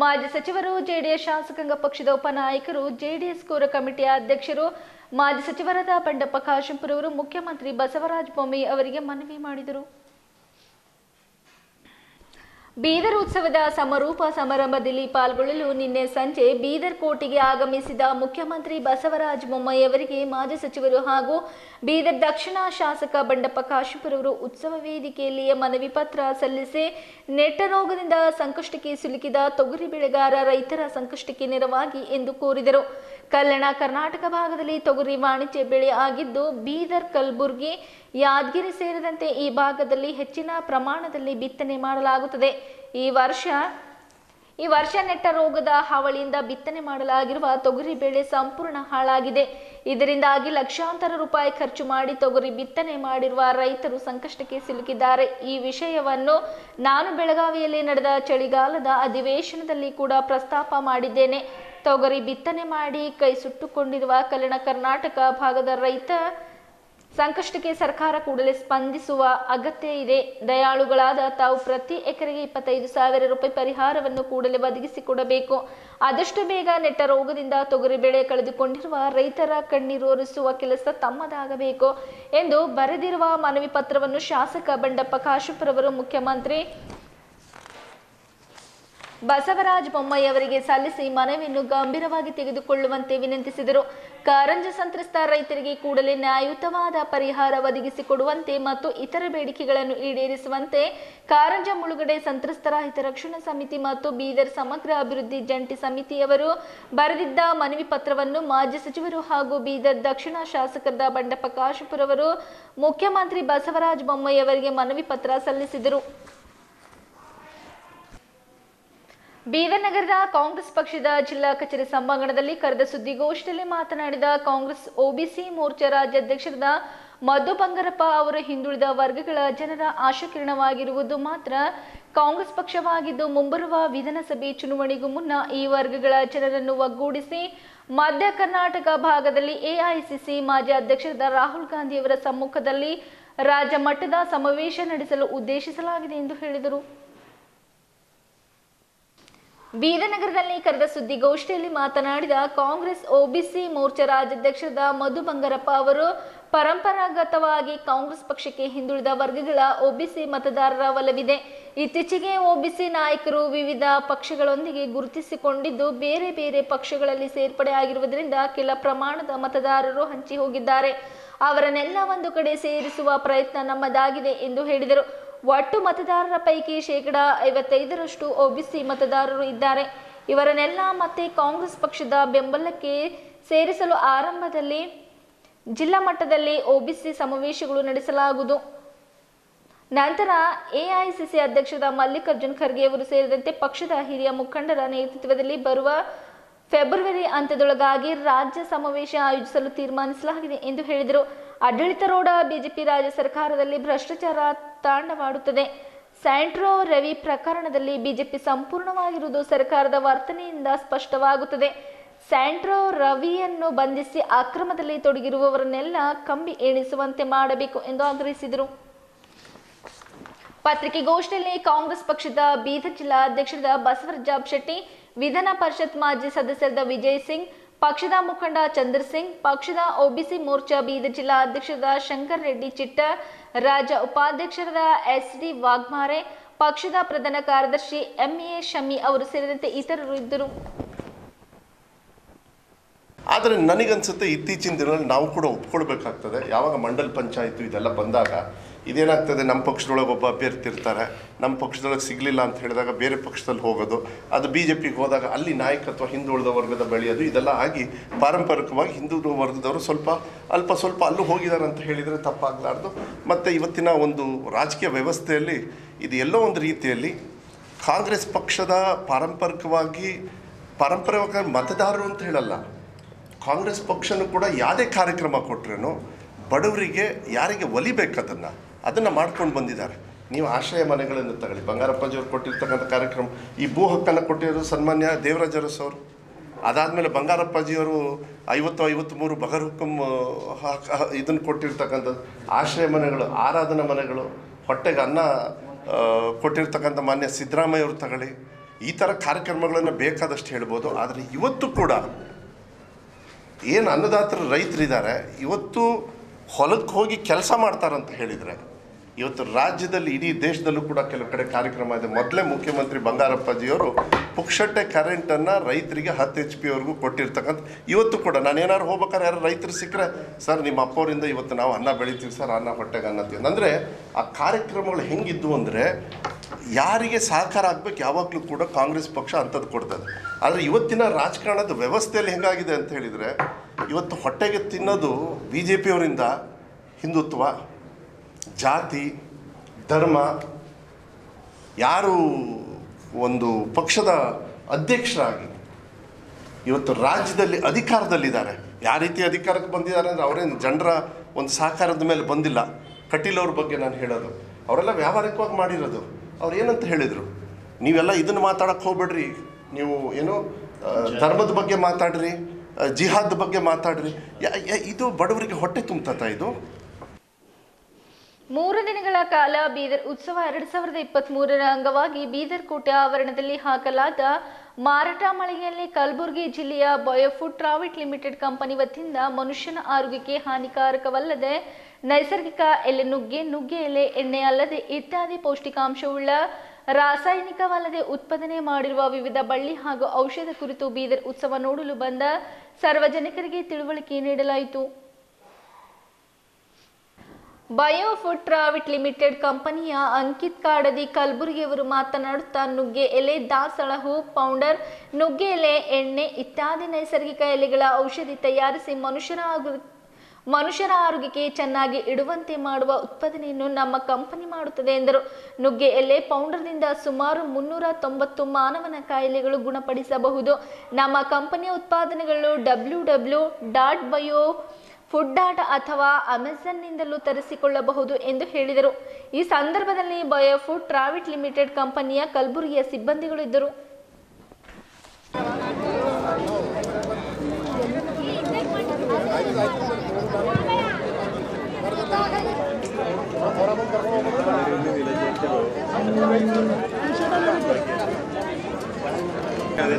ಮಾಜಿ ಸಚಿವರು ಜೆಡಿಎಸ್ ಶಾಸಕಾಂಗ ಪಕ್ಷದ ಉಪನಾಯಕರು, ಜೆಡಿಎಸ್ ಕೋರ ಕಮಿಟಿಯ ಅಧ್ಯಕ್ಷರು, ಮಾಜಿ ಸಚಿವರಾದ ಬಂಡಪ್ಪ ಕಾಶಂಪುರವರು, ಮುಖ್ಯಮಂತ್ರಿ ಬಸವರಾಜ ಬೊಮ್ಮಾಯಿ ಅವರಿಗೆ ಮನವಿ ಮಾಡಿದರು. ಬೀದರ್ ಉತ್ಸವದ ಸಮಾರೋಪ ಸಮಾರಂಭದಲ್ಲಿ ಪಾಲ್ಗೊಳ್ಳಲು ನಿನ್ನೆ ಸಂಜೆ ಬೀದರ್ ಕೋಟೆಗೆ ಆಗಮಿಸಿದ ಮುಖ್ಯಮಂತ್ರಿ ಬಸವರಾಜ ಬೊಮ್ಮಾಯಿ ಅವರಿಗೆ ಮಾಜಿ ಸಚಿವರು ಹಾಗೂ ಬೀದರ್ ದಕ್ಷಿಣ ಶಾಸಕ ಬಂಡಪ್ಪ ಕಾಶಿಪುರವರು ಉತ್ಸವ ವೇದಿಕೆಯಲ್ಲಿಯೇ ಮನವಿ ಪತ್ರ ಸಲ್ಲಿಸಿ ನೆಟ್ಟ ರೋಗದಿಂದ ಸಂಕಷ್ಟಕ್ಕೆ ಸಿಲುಕಿದ ತೊಗರಿ ಬೆಳೆಗಾರ ರೈತರ ಸಂಕಷ್ಟಕ್ಕೆ ನೆರವಾಗಿ ಎಂದು ಕೋರಿದರು. ಕಲ್ಯಾಣ ಕರ್ನಾಟಕ ಭಾಗದಲ್ಲಿ ತೊಗರಿ ವಾಣಿಜ್ಯ ಬೆಳೆ ಆಗಿದ್ದು, ಬೀದರ್ ಕಲಬುರಗಿ, ಯಾದಗಿರಿ ಸೇರಿದಂತೆ ಈ ಭಾಗದಲ್ಲಿ ಹೆಚ್ಚಿನ ಪ್ರಮಾಣದಲ್ಲಿ ಬಿತ್ತನೆ ಮಾಡಲಾಗುತ್ತದೆ. ಈ ವರ್ಷ ಈ ವರ್ಷ ನೆಟ್ಟ ರೋಗದ ಹಾವಳಿಯಿಂದ ಬಿತ್ತನೆ ಮಾಡಲಾಗಿರುವ ತೊಗರಿ ಬೆಳೆ ಸಂಪೂರ್ಣ ಹಾಳಾಗಿದೆ. ಇದರಿಂದಾಗಿ ಲಕ್ಷಾಂತರ ರೂಪಾಯಿ ಖರ್ಚು ಮಾಡಿ ತೊಗರಿ ಬಿತ್ತನೆ ಮಾಡಿರುವ ರೈತರು ಸಂಕಷ್ಟಕ್ಕೆ ಸಿಲುಕಿದ್ದಾರೆ. ಈ ವಿಷಯವನ್ನು ನಾನು ಬೆಳಗಾವಿಯಲ್ಲಿ ನಡೆದ ಚಳಿಗಾಲದ ಅಧಿವೇಶನದಲ್ಲಿ ಕೂಡ ಪ್ರಸ್ತಾಪ ಮಾಡಿದ್ದೇನೆ. ತೊಗರಿ ಬಿತ್ತನೆ ಮಾಡಿ ಕೈ ಸುಟ್ಟುಕೊಂಡಿರುವ ಕಲ್ಯಾಣ ಕರ್ನಾಟಕ ಭಾಗದ ರೈತ, ಸಂಕಷ್ಟಕ್ಕೆ ಸರ್ಕಾರ ಕೂಡಲೇ ಸ್ಪಂದಿಸುವ ಅಗತ್ಯ ಇದೆ. ದಯಾಳುಗಳಾದ ತಾವು ಪ್ರತಿ ಎಕರೆಗೆ ಇಪ್ಪತ್ತೈದು ಸಾವಿರ ರೂಪಾಯಿ ಪರಿಹಾರವನ್ನು ಕೂಡಲೇ ಒದಗಿಸಿಕೊಡಬೇಕು. ಆದಷ್ಟು ಬೇಗ ನೆಟ್ಟ ರೋಗದಿಂದ ತೊಗರಿ ಬೆಳೆ ಕಳೆದುಕೊಂಡಿರುವ ರೈತರ ಕಣ್ಣೀರು ಒರೆಸುವ ಕೆಲಸ ತಮ್ಮದಾಗಬೇಕು ಎಂದು ಬರೆದಿರುವ ಮನವಿ ಪತ್ರವನ್ನು ಶಾಸಕ ಬಂಡಪ್ಪ ಕಾಶಪ್ಪರವರು ಮುಖ್ಯಮಂತ್ರಿ ಬಸವರಾಜ ಬೊಮ್ಮಯ್ಯವರಿಗೆ ಸಲ್ಲಿಸಿ ಮನವಿಯನ್ನು ಗಂಭೀರವಾಗಿ ತೆಗೆದುಕೊಳ್ಳುವಂತೆ ವಿನಂತಿಸಿದರು. ಕಾರಂಜ ಸಂತ್ರಸ್ತ ರೈತರಿಗೆ ಕೂಡಲೇ ನ್ಯಾಯಯುತವಾದ ಪರಿಹಾರ ಒದಗಿಸಿಕೊಡುವಂತೆ ಮತ್ತು ಇತರ ಬೇಡಿಕೆಗಳನ್ನು ಈಡೇರಿಸುವಂತೆ ಕಾರಂಜ ಮುಳುಗಡೆ ಸಂತ್ರಸ್ತರ ಹಿತರಕ್ಷಣಾ ಸಮಿತಿ ಮತ್ತು ಬೀದರ್ ಸಮಗ್ರ ಅಭಿವೃದ್ಧಿ ಜಂಟಿ ಸಮಿತಿಯವರು ಬರೆದಿದ್ದ ಮನವಿ ಪತ್ರವನ್ನು ಮಾಜಿ ಸಚಿವರು ಹಾಗೂ ಬೀದರ್ ದಕ್ಷಿಣ ಶಾಸಕರಾದ ಬಂಡಪ್ಪ ಕಾಶಪುರವರು ಮುಖ್ಯಮಂತ್ರಿ ಬಸವರಾಜ ಬೊಮ್ಮಯ್ಯವರಿಗೆ ಮನವಿ ಪತ್ರ ಸಲ್ಲಿಸಿದರು. ಬೀದರ್ ನಗರದ ಕಾಂಗ್ರೆಸ್ ಪಕ್ಷದ ಜಿಲ್ಲಾ ಕಚೇರಿ ಸಭಾಂಗಣದಲ್ಲಿ ಕರೆದ ಸುದ್ದಿಗೋಷ್ಠಿಯಲ್ಲಿ ಮಾತನಾಡಿದ ಕಾಂಗ್ರೆಸ್ ಒಬಿಸಿ ಮೋರ್ಚಾ ರಾಜ್ಯಾಧ್ಯಕ್ಷರಾದ ಮಧು ಬಂಗಾರಪ್ಪ ಅವರು ಹಿಂದುಳಿದ ವರ್ಗಗಳ ಜನರ ಆಶಾಕಿರಣವಾಗಿರುವುದು ಮಾತ್ರ ಕಾಂಗ್ರೆಸ್ ಪಕ್ಷವಾಗಿದ್ದು ಮುಂಬರುವ ವಿಧಾನಸಭೆ ಚುನಾವಣೆಗೂ ಮುನ್ನ ಈ ವರ್ಗಗಳ ಜನರನ್ನು ಒಗ್ಗೂಡಿಸಿ ಮಧ್ಯ ಕರ್ನಾಟಕ ಭಾಗದಲ್ಲಿ ಎಐಸಿಸಿ ಮಾಜಿ ಅಧ್ಯಕ್ಷರಾದ ರಾಹುಲ್ ಗಾಂಧಿಯವರ ಸಮ್ಮುಖದಲ್ಲಿ ರಾಜ್ಯ ಮಟ್ಟದ ಸಮಾವೇಶ ನಡೆಸಲು ಉದ್ದೇಶಿಸಲಾಗಿದೆ ಎಂದು ಹೇಳಿದರು. ಬೀದನಗರದಲ್ಲಿ ಕರೆದ ಸುದ್ದಿಗೋಷ್ಠಿಯಲ್ಲಿ ಮಾತನಾಡಿದ ಕಾಂಗ್ರೆಸ್ ಒಬಿಸಿ ಮೋರ್ಚಾ ರಾಜ್ಯಾಧ್ಯಕ್ಷರಾದ ಮಧು ಬಂಗಾರಪ್ಪ ಅವರು, ಪರಂಪರಾಗತವಾಗಿ ಕಾಂಗ್ರೆಸ್ ಪಕ್ಷಕ್ಕೆ ಹಿಂದುಳಿದ ವರ್ಗಗಳ ಒಬಿಸಿ ಮತದಾರರ ಒಲವಿದೆ. ಇತ್ತೀಚೆಗೆ ಒಬಿಸಿ ನಾಯಕರು ವಿವಿಧ ಪಕ್ಷಗಳೊಂದಿಗೆ ಗುರುತಿಸಿಕೊಂಡಿದ್ದು, ಬೇರೆ ಬೇರೆ ಪಕ್ಷಗಳಲ್ಲಿ ಸೇರ್ಪಡೆ ಆಗಿರುವುದರಿಂದ ಕೆಲ ಪ್ರಮಾಣದ ಮತದಾರರು ಹಂಚಿ ಹೋಗಿದ್ದಾರೆ ಅವರನ್ನೆಲ್ಲ ಒಂದು ಕಡೆ ಸೇರಿಸುವ ಪ್ರಯತ್ನ ನಮ್ಮದಾಗಿದೆ ಎಂದು ಹೇಳಿದರು. ಒಟ್ಟು ಮತದಾರರ ಪೈಕಿ ಶೇಕಡ ಐವತ್ತೈದರಷ್ಟು ಒಬಿಸಿ ಮತದಾರರು ಇದ್ದಾರೆ. ಇವರನ್ನೆಲ್ಲ ಮತ್ತೆ ಕಾಂಗ್ರೆಸ್ ಪಕ್ಷದ ಬೆಂಬಲಕ್ಕೆ ಸೇರಿಸಲು ಆರಂಭದಲ್ಲಿ ಜಿಲ್ಲಾ ಮಟ್ಟದಲ್ಲಿ ಒಬಿಸಿ ಸಮಾವೇಶಗಳು ನಡೆಸಲಾಗುವುದು. ನಂತರ ಎಐಸಿಸಿ ಅಧ್ಯಕ್ಷರಾದ ಮಲ್ಲಿಕಾರ್ಜುನ್ ಖರ್ಗೆ ಅವರು ಸೇರಿದಂತೆ ಪಕ್ಷದ ಹಿರಿಯ ಮುಖಂಡರ ನೇತೃತ್ವದಲ್ಲಿ ಬರುವ ಫೆಬ್ರವರಿ ಅಂತ್ಯದೊಳಗಾಗಿ ರಾಜ್ಯ ಸಮಾವೇಶ ಆಯೋಜಿಸಲು ತೀರ್ಮಾನಿಸಲಾಗಿದೆ ಎಂದು ಹೇಳಿದರು. ಆಡಳಿತಾರೂಢ ಬಿಜೆಪಿ ರಾಜ್ಯ ಸರ್ಕಾರದಲ್ಲಿ ಭ್ರಷ್ಟಾಚಾರ ತಾಂಡವಾಡುತ್ತದೆ. ಸ್ಯಾಂಟ್ರೋ ರವಿ ಪ್ರಕರಣದಲ್ಲಿ ಬಿಜೆಪಿ ಸಂಪೂರ್ಣವಾಗಿರುವುದು ಸರ್ಕಾರದ ವರ್ತನೆಯಿಂದ ಸ್ಪಷ್ಟವಾಗುತ್ತದೆ. ಸ್ಯಾಂಟ್ರೋ ರವಿಯನ್ನು ಬಂಧಿಸಿ ಅಕ್ರಮದಲ್ಲಿ ತೊಡಗಿರುವವರನ್ನೆಲ್ಲ ಕಂಬಿ ಎಣಿಸುವಂತೆ ಮಾಡಬೇಕು ಎಂದು ಆಗ್ರಹಿಸಿದರು. ಪತ್ರಿಕೆಗೋಷ್ಠಿಯಲ್ಲಿ ಕಾಂಗ್ರೆಸ್ ಪಕ್ಷದ ಬೀದರ್ ಜಿಲ್ಲಾ ಅಧ್ಯಕ್ಷರಾದ ಬಸವರಾಜ ಶೆಟ್ಟಿ, ವಿಧಾನ ಪರಿಷತ್ ಮಾಜಿ ಸದಸ್ಯರಾದ ವಿಜಯ್ ಸಿಂಗ್ ಪಕ್ಷದ ಮುಖಂಡ ಚಂದ್ರ ಸಿಂಗ್, ಪಕ್ಷದ ಒಬಿಸಿ ಮೋರ್ಚಾ ಬೀದರ್ ಜಿಲ್ಲಾ ಅಧ್ಯಕ್ಷರಾದ ಶಂಕರ್ ರೆಡ್ಡಿ ಚಿಟ್ಟ, ರಾಜ್ಯ ಉಪಾಧ್ಯಕ್ಷರಾದ ಎಸ್ ಡಿ ವಾಗ್ಮಾರೆ, ಪಕ್ಷದ ಪ್ರಧಾನ ಕಾರ್ಯದರ್ಶಿ ಎಂಎ ಶಮಿ ಅವರು ಸೇರಿದಂತೆ ಇತರರು ಇದ್ದರು. ಆದರೆ ನನಗನ್ಸುತ್ತೆ ಇತ್ತೀಚಿನ ದಿನಗಳಲ್ಲಿ ನಾವು ಕೂಡ ಒಪ್ಕೊಳ್ಬೇಕಾಗ್ತದೆ. ಯಾವಾಗ ಮಂಡಲ್ ಪಂಚಾಯಿತಿ ಇದೆಲ್ಲ ಬಂದಾಗ ಇದೇನಾಗ್ತದೆ, ನಮ್ಮ ಪಕ್ಷದೊಳಗೆ ಒಬ್ಬ ಅಭ್ಯರ್ಥಿ ಇರ್ತಾರೆ, ನಮ್ಮ ಪಕ್ಷದೊಳಗೆ ಸಿಗಲಿಲ್ಲ ಅಂತ ಹೇಳಿದಾಗ ಬೇರೆ ಪಕ್ಷದಲ್ಲಿ ಹೋಗೋದು, ಅದು ಬಿ ಜೆ ಪಿಗೆ ಹೋದಾಗ ಅಲ್ಲಿ ನಾಯಕತ್ವ ಹಿಂದುಳಿದ ವರ್ಗದ ಬೆಳೆಯೋದು, ಇದೆಲ್ಲ ಆಗಿ ಪಾರಂಪರಿಕವಾಗಿ ಹಿಂದೂ ವರ್ಗದವರು ಸ್ವಲ್ಪ, ಅಲ್ಪ ಸ್ವಲ್ಪ ಅಲ್ಲೂ ಹೋಗಿದ್ದಾರೆ ಅಂತ ಹೇಳಿದರೆ ತಪ್ಪಾಗಲಾರ್ದು. ಮತ್ತು ಇವತ್ತಿನ ಒಂದು ರಾಜಕೀಯ ವ್ಯವಸ್ಥೆಯಲ್ಲಿ ಇದು ಎಲ್ಲೋ ಒಂದು ರೀತಿಯಲ್ಲಿ ಕಾಂಗ್ರೆಸ್ ಪಕ್ಷದ ಪಾರಂಪರಿಕವಾಗಿ ಪಾರಂಪರಿಕವಾಗಿ ಮತದಾರರು ಅಂತ ಹೇಳಲ್ಲ, ಕಾಂಗ್ರೆಸ್ ಪಕ್ಷನೂ ಕೂಡ ಯಾವುದೇ ಕಾರ್ಯಕ್ರಮ ಕೊಟ್ರೇನು ಬಡವರಿಗೆ ಯಾರಿಗೆ ಒಲಿಬೇಕು ಅದನ್ನು? ಅದನ್ನು ಮಾಡ್ಕೊಂಡು ಬಂದಿದ್ದಾರೆ. ನೀವು ಆಶ್ರಯ ಮನೆಗಳನ್ನು ತಗೊಳ್ಳಿ. ಬಂಗಾರಪ್ಪಾಜಿಯವ್ರು ಕೊಟ್ಟಿರ್ತಕ್ಕಂಥ ಕಾರ್ಯಕ್ರಮ, ಈ ಭೂ ಹಕ್ಕನ್ನು ಕೊಟ್ಟಿರೋದು ಸನ್ಮಾನ್ಯ ದೇವರಾಜ ಅರಸು ಅವರು. ಅದಾದಮೇಲೆ ಬಂಗಾರಪ್ಪಾಜಿಯವರು ಐವತ್ತು ಐವತ್ತ್ಮೂರು ಬಗರ್ ಹುಕ್ಕಂ ಇದನ್ನು ಕೊಟ್ಟಿರ್ತಕ್ಕಂಥದ್ದು. ಆಶ್ರಯ ಮನೆಗಳು, ಆರಾಧನಾ ಮನೆಗಳು, ಹೊಟ್ಟೆಗೆ ಅನ್ನ ಕೊಟ್ಟಿರ್ತಕ್ಕಂಥ ಮಾನ್ಯ ಸಿದ್ಧರಾಮಯ್ಯ ಅವರು ತಗೊಳ್ಳಿ. ಈ ಥರ ಕಾರ್ಯಕ್ರಮಗಳನ್ನು ಬೇಕಾದಷ್ಟು ಹೇಳ್ಬೋದು. ಆದರೆ ಇವತ್ತು ಕೂಡ ಏನು ಅನ್ನದಾತರು ರೈತರಿದ್ದಾರೆ, ಇವತ್ತು ಹೊಲಕ್ಕೆ ಹೋಗಿ ಕೆಲಸ ಮಾಡ್ತಾರಂತ ಹೇಳಿದರೆ ಇವತ್ತು ರಾಜ್ಯದಲ್ಲಿ ಇಡೀ ದೇಶದಲ್ಲೂ ಕೂಡ ಕೆಲವು ಕಡೆ ಕಾರ್ಯಕ್ರಮ ಇದೆ. ಮೊದಲೇ ಮುಖ್ಯಮಂತ್ರಿ ಬಂಗಾರಪ್ಪಜಿಯವರು ಪುಕ್ಷಟ್ಟೆ ಕರೆಂಟನ್ನು ರೈತರಿಗೆ ಹತ್ತು ಎಚ್ ಪಿ ಅವ್ರಿಗೂ ಕೊಟ್ಟಿರ್ತಕ್ಕಂಥ ಇವತ್ತು ಕೂಡ ನಾನು ಏನಾದ್ರು ಹೋಗ್ಬೇಕಾದ್ರೆ ಯಾರು ರೈತರು ಸಿಕ್ಕರೆ, ಸರ್, ನಿಮ್ಮ ಅಪ್ಪವರಿಂದ ಇವತ್ತು ನಾವು ಅನ್ನ ಬೆಳಿತೀವಿ, ಸರ್, ಅನ್ನ ಹೊಟ್ಟೆಗೆ ಅನ್ನ ತಿಂದು ಅಂದರೆ ಆ ಕಾರ್ಯಕ್ರಮಗಳು ಹೆಂಗಿದ್ವು ಅಂದರೆ ಯಾರಿಗೆ ಸಹಕಾರ ಆಗಬೇಕು ಯಾವಾಗಲೂ ಕೂಡ ಕಾಂಗ್ರೆಸ್ ಪಕ್ಷ ಅಂಥದ್ದು ಕೊಡ್ತದೆ. ಆದರೆ ಇವತ್ತಿನ ರಾಜಕಾರಣದ ವ್ಯವಸ್ಥೆಯಲ್ಲಿ ಹೆಂಗಾಗಿದೆ ಅಂತ ಹೇಳಿದರೆ, ಇವತ್ತು ಹೊಟ್ಟೆಗೆ ತಿನ್ನೋದು ಬಿ ಜೆ ಪಿಯವರಿಂದ ಹಿಂದುತ್ವ ಜಾತಿ, ಧರ್ಮ, ಯಾರು ಒಂದು ಪಕ್ಷದ ಅಧ್ಯಕ್ಷರಾಗಿ ಇವತ್ತು ರಾಜ್ಯದಲ್ಲಿ ಅಧಿಕಾರದಲ್ಲಿದ್ದಾರೆ. ಯಾವ ರೀತಿ ಅಧಿಕಾರಕ್ಕೆ ಬಂದಿದ್ದಾರೆ ಅಂದರೆ ಅವರೇನು ಜನರ ಒಂದು ಸಹಕಾರದ ಮೇಲೆ ಬಂದಿಲ್ಲ. ಕಟೀಲ್ ಅವ್ರ ಬಗ್ಗೆ ನಾನು ಹೇಳೋದು. ಅವರೆಲ್ಲ ವ್ಯಾವಹಾರಿಕವಾಗಿ ಮಾಡಿರೋದು. ಅವ್ರು ಏನಂತ ಹೇಳಿದರು? ನೀವೆಲ್ಲ ಇದನ್ನು ಮಾತಾಡೋಕ್ಕೆ ಹೋಗ್ಬೇಡ್ರಿ. ನೀವು ಏನು ಧರ್ಮದ ಬಗ್ಗೆ ಮಾತಾಡ್ರಿ ಜಿಹಾದ್ ಬಗ್ಗೆ ಮಾತಾಡ್ರಿ. ಇದು ಬಡವರಿಗೆ ಹೊಟ್ಟೆ ತುಂಬುತ್ತಾ ಇದು? ಮೂರು ದಿನಗಳ ಕಾಲ ಬೀದರ್ ಉತ್ಸವ ಎರಡ್ ಸಾವಿರದ ಇಪ್ಪತ್ತ್ ಮೂರರ ಅಂಗವಾಗಿ ಬೀದರ್ ಕೋಟೆ ಆವರಣದಲ್ಲಿ ಹಾಕಲಾದ ಮಾರಾಟ ಮಳಿಗೆಯಲ್ಲಿ ಕಲಬುರಗಿ ಜಿಲ್ಲೆಯ ಬಯೋಫುಡ್ ಪ್ರೈವೇಟ್ ಲಿಮಿಟೆಡ್ ಕಂಪನಿ ವತಿಯಿಂದ ಮನುಷ್ಯನ ಆರೋಗ್ಯಕ್ಕೆ ಹಾನಿಕಾರಕವಲ್ಲದೆ ನೈಸರ್ಗಿಕ ಎಲೆ ನುಗ್ಗೆ ನುಗ್ಗೆ ಎಲೆ, ಎಣ್ಣೆ ಅಲ್ಲದೆ ಇತ್ಯಾದಿ ಪೌಷ್ಟಿಕಾಂಶವುಳ್ಳ ರಾಸಾಯನಿಕವಲ್ಲದೆ ಉತ್ಪಾದನೆ ಮಾಡಿರುವ ವಿವಿಧ ಬಳ್ಳಿ ಹಾಗೂ ಔಷಧ ಕುರಿತು ಬೀದರ್ ಉತ್ಸವ ನೋಡಲು ಬಂದ ಸಾರ್ವಜನಿಕರಿಗೆ ತಿಳುವಳಿಕೆ ನೀಡಲಾಯಿತು. ಬಯೋ ಪ್ರಾವಿಟ್ ಲಿಮಿಟೆಡ್ ಕಂಪನಿಯ ಅಂಕಿತ್ ಕಾಡದಿ ಕಲಬುರಗಿಯವರು ಮಾತನಾಡುತ್ತಾ, ನುಗ್ಗೆ ಎಲೆ, ದಾಸಳ ಹೂ, ಪೌಡರ್, ನುಗ್ಗೆ ಎಲೆ, ಎಣ್ಣೆ ಇತ್ಯಾದಿ ನೈಸರ್ಗಿಕ ಎಲೆಗಳ ಔಷಧಿ ತಯಾರಿಸಿ ಮನುಷ್ಯರ ಮನುಷ್ಯರ ಆರೋಗ್ಯಕ್ಕೆ ಚೆನ್ನಾಗಿ ಇಡುವಂತೆ ಮಾಡುವ ಉತ್ಪಾದನೆಯನ್ನು ನಮ್ಮ ಕಂಪನಿ ಮಾಡುತ್ತದೆ ಎಂದರು. ನುಗ್ಗೆ ಎಲೆ ಪೌಡರ್ನಿಂದ ಸುಮಾರು ಮುನ್ನೂರ ತೊಂಬತ್ತು ಮಾನವನ ಕಾಯಿಲೆಗಳು ಗುಣಪಡಿಸಬಹುದು. ನಮ್ಮ ಕಂಪನಿಯ ಉತ್ಪಾದನೆಗಳು W W dot bio food dot ಅಥವಾ ಅಮೆಝಾನ್ನಿಂದಲೂ ತರಿಸಿಕೊಳ್ಳಬಹುದು ಎಂದು ಹೇಳಿದರು. ಈ ಸಂದರ್ಭದಲ್ಲಿ ಬಯೋ ಫುಡ್ ಲಿಮಿಟೆಡ್ ಕಂಪನಿಯ ಕಲಬುರಗಿಯ ಸಿಬ್ಬಂದಿಗಳು ಇದ್ದರು. ಅದೇ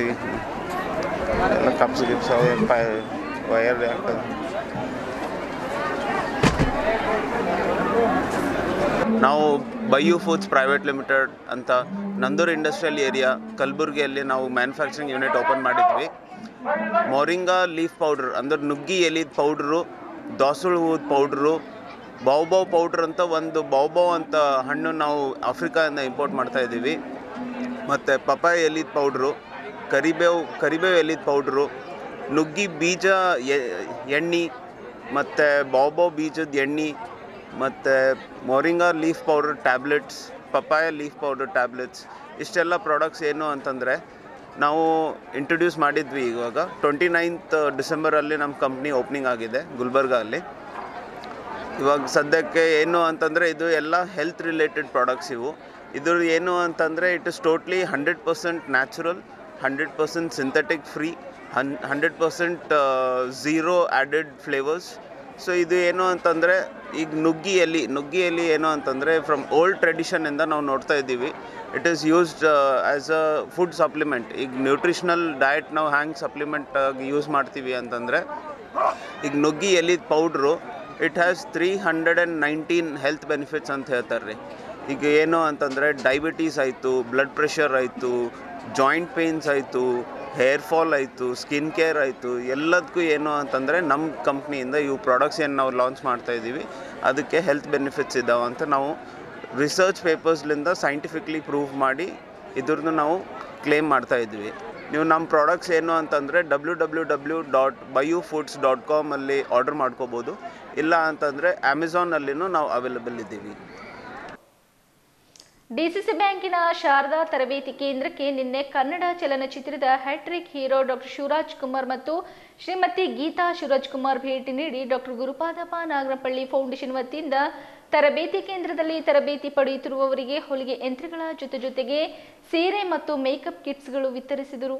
ತೆಗಿ ಎಲ್ಲ ಕಪ್ಸ್ ಗಿಪ್ಸ್ ಅವು ನಾವು ಬಯೋ ಫುಡ್ಸ್ ಪ್ರೈವೇಟ್ ಲಿಮಿಟೆಡ್ ಅಂತ ನಂದೂರು ಇಂಡಸ್ಟ್ರಿಯಲ್ ಏರಿಯಾ, ಕಲಬುರಗಿಯಲ್ಲಿ ನಾವು ಮ್ಯಾನುಫ್ಯಾಕ್ಚರಿಂಗ್ ಯೂನಿಟ್ ಓಪನ್ ಮಾಡಿದ್ವಿ. ಮೋರಿಂಗಾ ಲೀಫ್ ಪೌಡ್ರ್, ಅಂದ್ರೆ ನುಗ್ಗಿ ಎಲಿದ ಪೌಡ್ರು, ದಾಸುಳ ಹೂದ ಪೌಡ್ರು, ಬಾವ್ ಪೌಡ್ರ್ ಅಂತ ಒಂದು ಬಾವ್ ಅಂತ ಹಣ್ಣು ನಾವು ಆಫ್ರಿಕಾದಿಂದ ಇಂಪೋರ್ಟ್ ಮಾಡ್ತಾ ಇದ್ದೀವಿ. ಮತ್ತು ಪಪಾಯ ಎಲಿದ ಪೌಡ್ರು ಕರಿಬೇವು ಕರಿಬೇವು ಎಲಿದ ಪೌಡ್ರು, ನುಗ್ಗಿ ಬೀಜ ಎಣ್ಣೆ, ಮತ್ತು ಬಾಬೋ ಬೀಜದ ಎಣ್ಣೆ, ಮತ್ತು moringa leaf powder tablets, papaya leaf powder tablets, ಇಷ್ಟೆಲ್ಲ ಪ್ರಾಡಕ್ಟ್ಸ್ ಏನು ಅಂತಂದರೆ ನಾವು ಇಂಟ್ರೊಡ್ಯೂಸ್ ಮಾಡಿದ್ವಿ ಇವಾಗ. ಟ್ವೆಂಟಿ ನೈನ್ತ್ ಡಿಸೆಂಬರಲ್ಲಿ ನಮ್ಮ ಕಂಪ್ನಿ ಓಪನಿಂಗ್ ಆಗಿದೆ ಗುಲ್ಬರ್ಗಲ್ಲಿ ಇವಾಗ ಸದ್ಯಕ್ಕೆ ಏನು ಅಂತಂದರೆ ಇದು ಎಲ್ಲ ಹೆಲ್ತ್ ರಿಲೇಟೆಡ್ ಪ್ರಾಡಕ್ಟ್ಸ್ ಇವು. ಇದ್ರ ಏನು ಅಂತಂದರೆ it is totally hundred percent natural hundred percent synthetic free ಹನ್ hundred percent zero added flavours so ಇದು ಏನು ಅಂತಂದರೆ, ಈಗ ನುಗ್ಗಿಯಲ್ಲಿ ನುಗ್ಗಿಯಲ್ಲಿ ಏನು ಅಂತಂದರೆ ಫ್ರಮ್ ಓಲ್ಡ್ ಟ್ರೆಡಿಷನಿಂದ ನಾವು ನೋಡ್ತಾ ಇದ್ದೀವಿ. It is used as a food supplement ಈಗ ನ್ಯೂಟ್ರಿಷನಲ್ ಡಯಟ್ ನಾವು ಹ್ಯಾಂಗೆ ಸಪ್ಲಿಮೆಂಟ್ ಆಗಿ ಯೂಸ್ ಮಾಡ್ತೀವಿ ಅಂತಂದರೆ, ಈಗ ನುಗ್ಗಿ ಎಲೆ powder it has three hundred and nineteen health benefits ಅಂತ ಹೇಳ್ತಾರೆ ರೀ ಈಗ ಏನು ಅಂತಂದರೆ ಡೈಬಿಟೀಸ್ ಆಯಿತು ಬ್ಲಡ್ ಪ್ರೆಷರ್ ಆಯಿತು ಜಾಯಿಂಟ್ ಪೇನ್ಸ್ ಆಯಿತು ಹೇರ್ ಫಾಲ್ ಆಯಿತು ಸ್ಕಿನ್ ಕೇರ್ ಆಯಿತು, ಎಲ್ಲದಕ್ಕೂ ಏನು ಅಂತಂದರೆ ನಮ್ಮ ಕಂಪ್ನಿಯಿಂದ ಇವು ಪ್ರಾಡಕ್ಟ್ಸ್ ಏನು ನಾವು ಲಾಂಚ್ ಮಾಡ್ತಾ ಇದ್ದೀವಿ, ಅದಕ್ಕೆ ಹೆಲ್ತ್ ಬೆನಿಫಿಟ್ಸ್ ಇದ್ದಾವೆ ಅಂತ ನಾವು ರಿಸರ್ಚ್ ಪೇಪರ್ಸ್ಲಿಂದ ಸೈಂಟಿಫಿಕ್ಲಿ ಪ್ರೂವ್ ಮಾಡಿ ಇದ್ರದ್ದು ನಾವು ಕ್ಲೇಮ್ ಮಾಡ್ತಾ ಇದ್ವಿ ನೀವು ನಮ್ಮ ಪ್ರಾಡಕ್ಟ್ಸ್ ಏನು ಅಂತಂದರೆ W W W dot bio foods dot ಕಾಮಲ್ಲಿ order ಮಾಡ್ಕೋಬೋದು, ಇಲ್ಲ ಅಂತಂದರೆ ಅಮೆಝಾನಲ್ಲಿನೂ ನಾವು ಅವೈಲಬಲ್ ಇದ್ದೀವಿ. ಡಿಸಿಸಿ ಬ್ಯಾಂಕಿನ ಶಾರದಾ ತರಬೇತಿ ಕೇಂದ್ರಕ್ಕೆ ನಿನ್ನೆ ಕನ್ನಡ ಚಲನಚಿತ್ರದ hat trick hero doctor Shivaraj Kumar ಮತ್ತು ಶ್ರೀಮತಿ ಗೀತಾ ಶಿವರಾಜ್ ಕುಮಾರ್ ಭೇಟಿ ನೀಡಿ ಡಾಕ್ಟರ್ ಗುರುಪಾದಪ್ಪ ನಾಗರಪಳ್ಳಿ ಫೌಂಡೇಶನ್ ವತಿಯಿಂದ ತರಬೇತಿ ಕೇಂದ್ರದಲ್ಲಿ ತರಬೇತಿ ಪಡೆಯುತ್ತಿರುವವರಿಗೆ ಹೊಲಿಗೆ ಯಂತ್ರಗಳ ಜೊತೆ ಜೊತೆಗೆ ಸೀರೆ ಮತ್ತು ಮೇಕಪ್ ಕಿಟ್ಸ್ಗಳು ವಿತರಿಸಿದರು.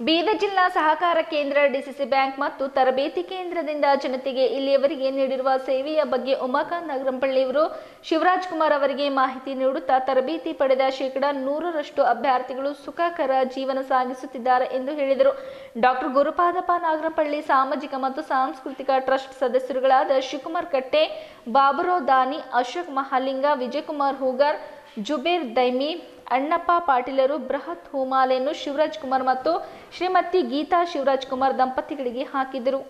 ಬೀದರ್ ಜಿಲ್ಲಾ ಸಹಕಾರ ಕೇಂದ್ರ ಡಿಸಿಸಿ ಬ್ಯಾಂಕ್ ಮತ್ತು ತರಬೇತಿ ಕೇಂದ್ರದಿಂದ ಜನತೆಗೆ ಇಲ್ಲಿಯವರೆಗೆ ನೀಡಿರುವ ಸೇವೆಯ ಬಗ್ಗೆ ಉಮಾಕಾಂತ್ ನಗರಂಪಳ್ಳಿಯವರು ಶಿವರಾಜ್ ಕುಮಾರ್ ಅವರಿಗೆ ಮಾಹಿತಿ ನೀಡುತ್ತಾ ತರಬೇತಿ ಪಡೆದ ಶೇಕಡ ನೂರರಷ್ಟು ಅಭ್ಯರ್ಥಿಗಳು ಸುಖಕರ ಜೀವನ ಸಾಗಿಸುತ್ತಿದ್ದಾರೆ ಎಂದು ಹೇಳಿದರು. ಡಾಕ್ಟರ್ ಗುರುಪಾದಪ್ಪ ನಾಗರಂಪಳ್ಳಿ ಸಾಮಾಜಿಕ ಮತ್ತು ಸಾಂಸ್ಕೃತಿಕ ಟ್ರಸ್ಟ್ ಸದಸ್ಯರುಗಳಾದ ಶಿವಕುಮಾರ್ ಕಟ್ಟೆ ಬಾಬರೋ ದಾನಿ, ಅಶೋಕ್ ಮಹಾಲಿಂಗ, ವಿಜಯಕುಮಾರ್ ಹೂಗಾರ್, ಜುಬೇರ್ ದೈಮಿ ಅಣ್ಣಪ್ಪ ಪಾಟೀಲರು ಬೃಹತ್ ಹೂಮಾಲೆಯನ್ನು ಶಿವರಾಜ್ ಕುಮಾರ್ ಮತ್ತು ಶ್ರೀಮತಿ ಗೀತಾ ಶಿವರಾಜ್ ಕುಮಾರ್ ದಂಪತಿಗಳಿಗೆ ಹಾಕಿದರು.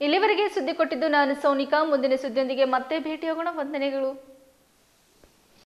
ಇಲ್ಲಿವರೆಗೆ ಸುದ್ದಿ ಕೊಟ್ಟಿದ್ದು ನಾನು ಸೋನಿಕಾ. ಮುಂದಿನ ಸುದ್ದಿಯೊಂದಿಗೆ ಮತ್ತೆ ಭೇಟಿಯಾಗೋಣ. ವಂದನೆಗಳು.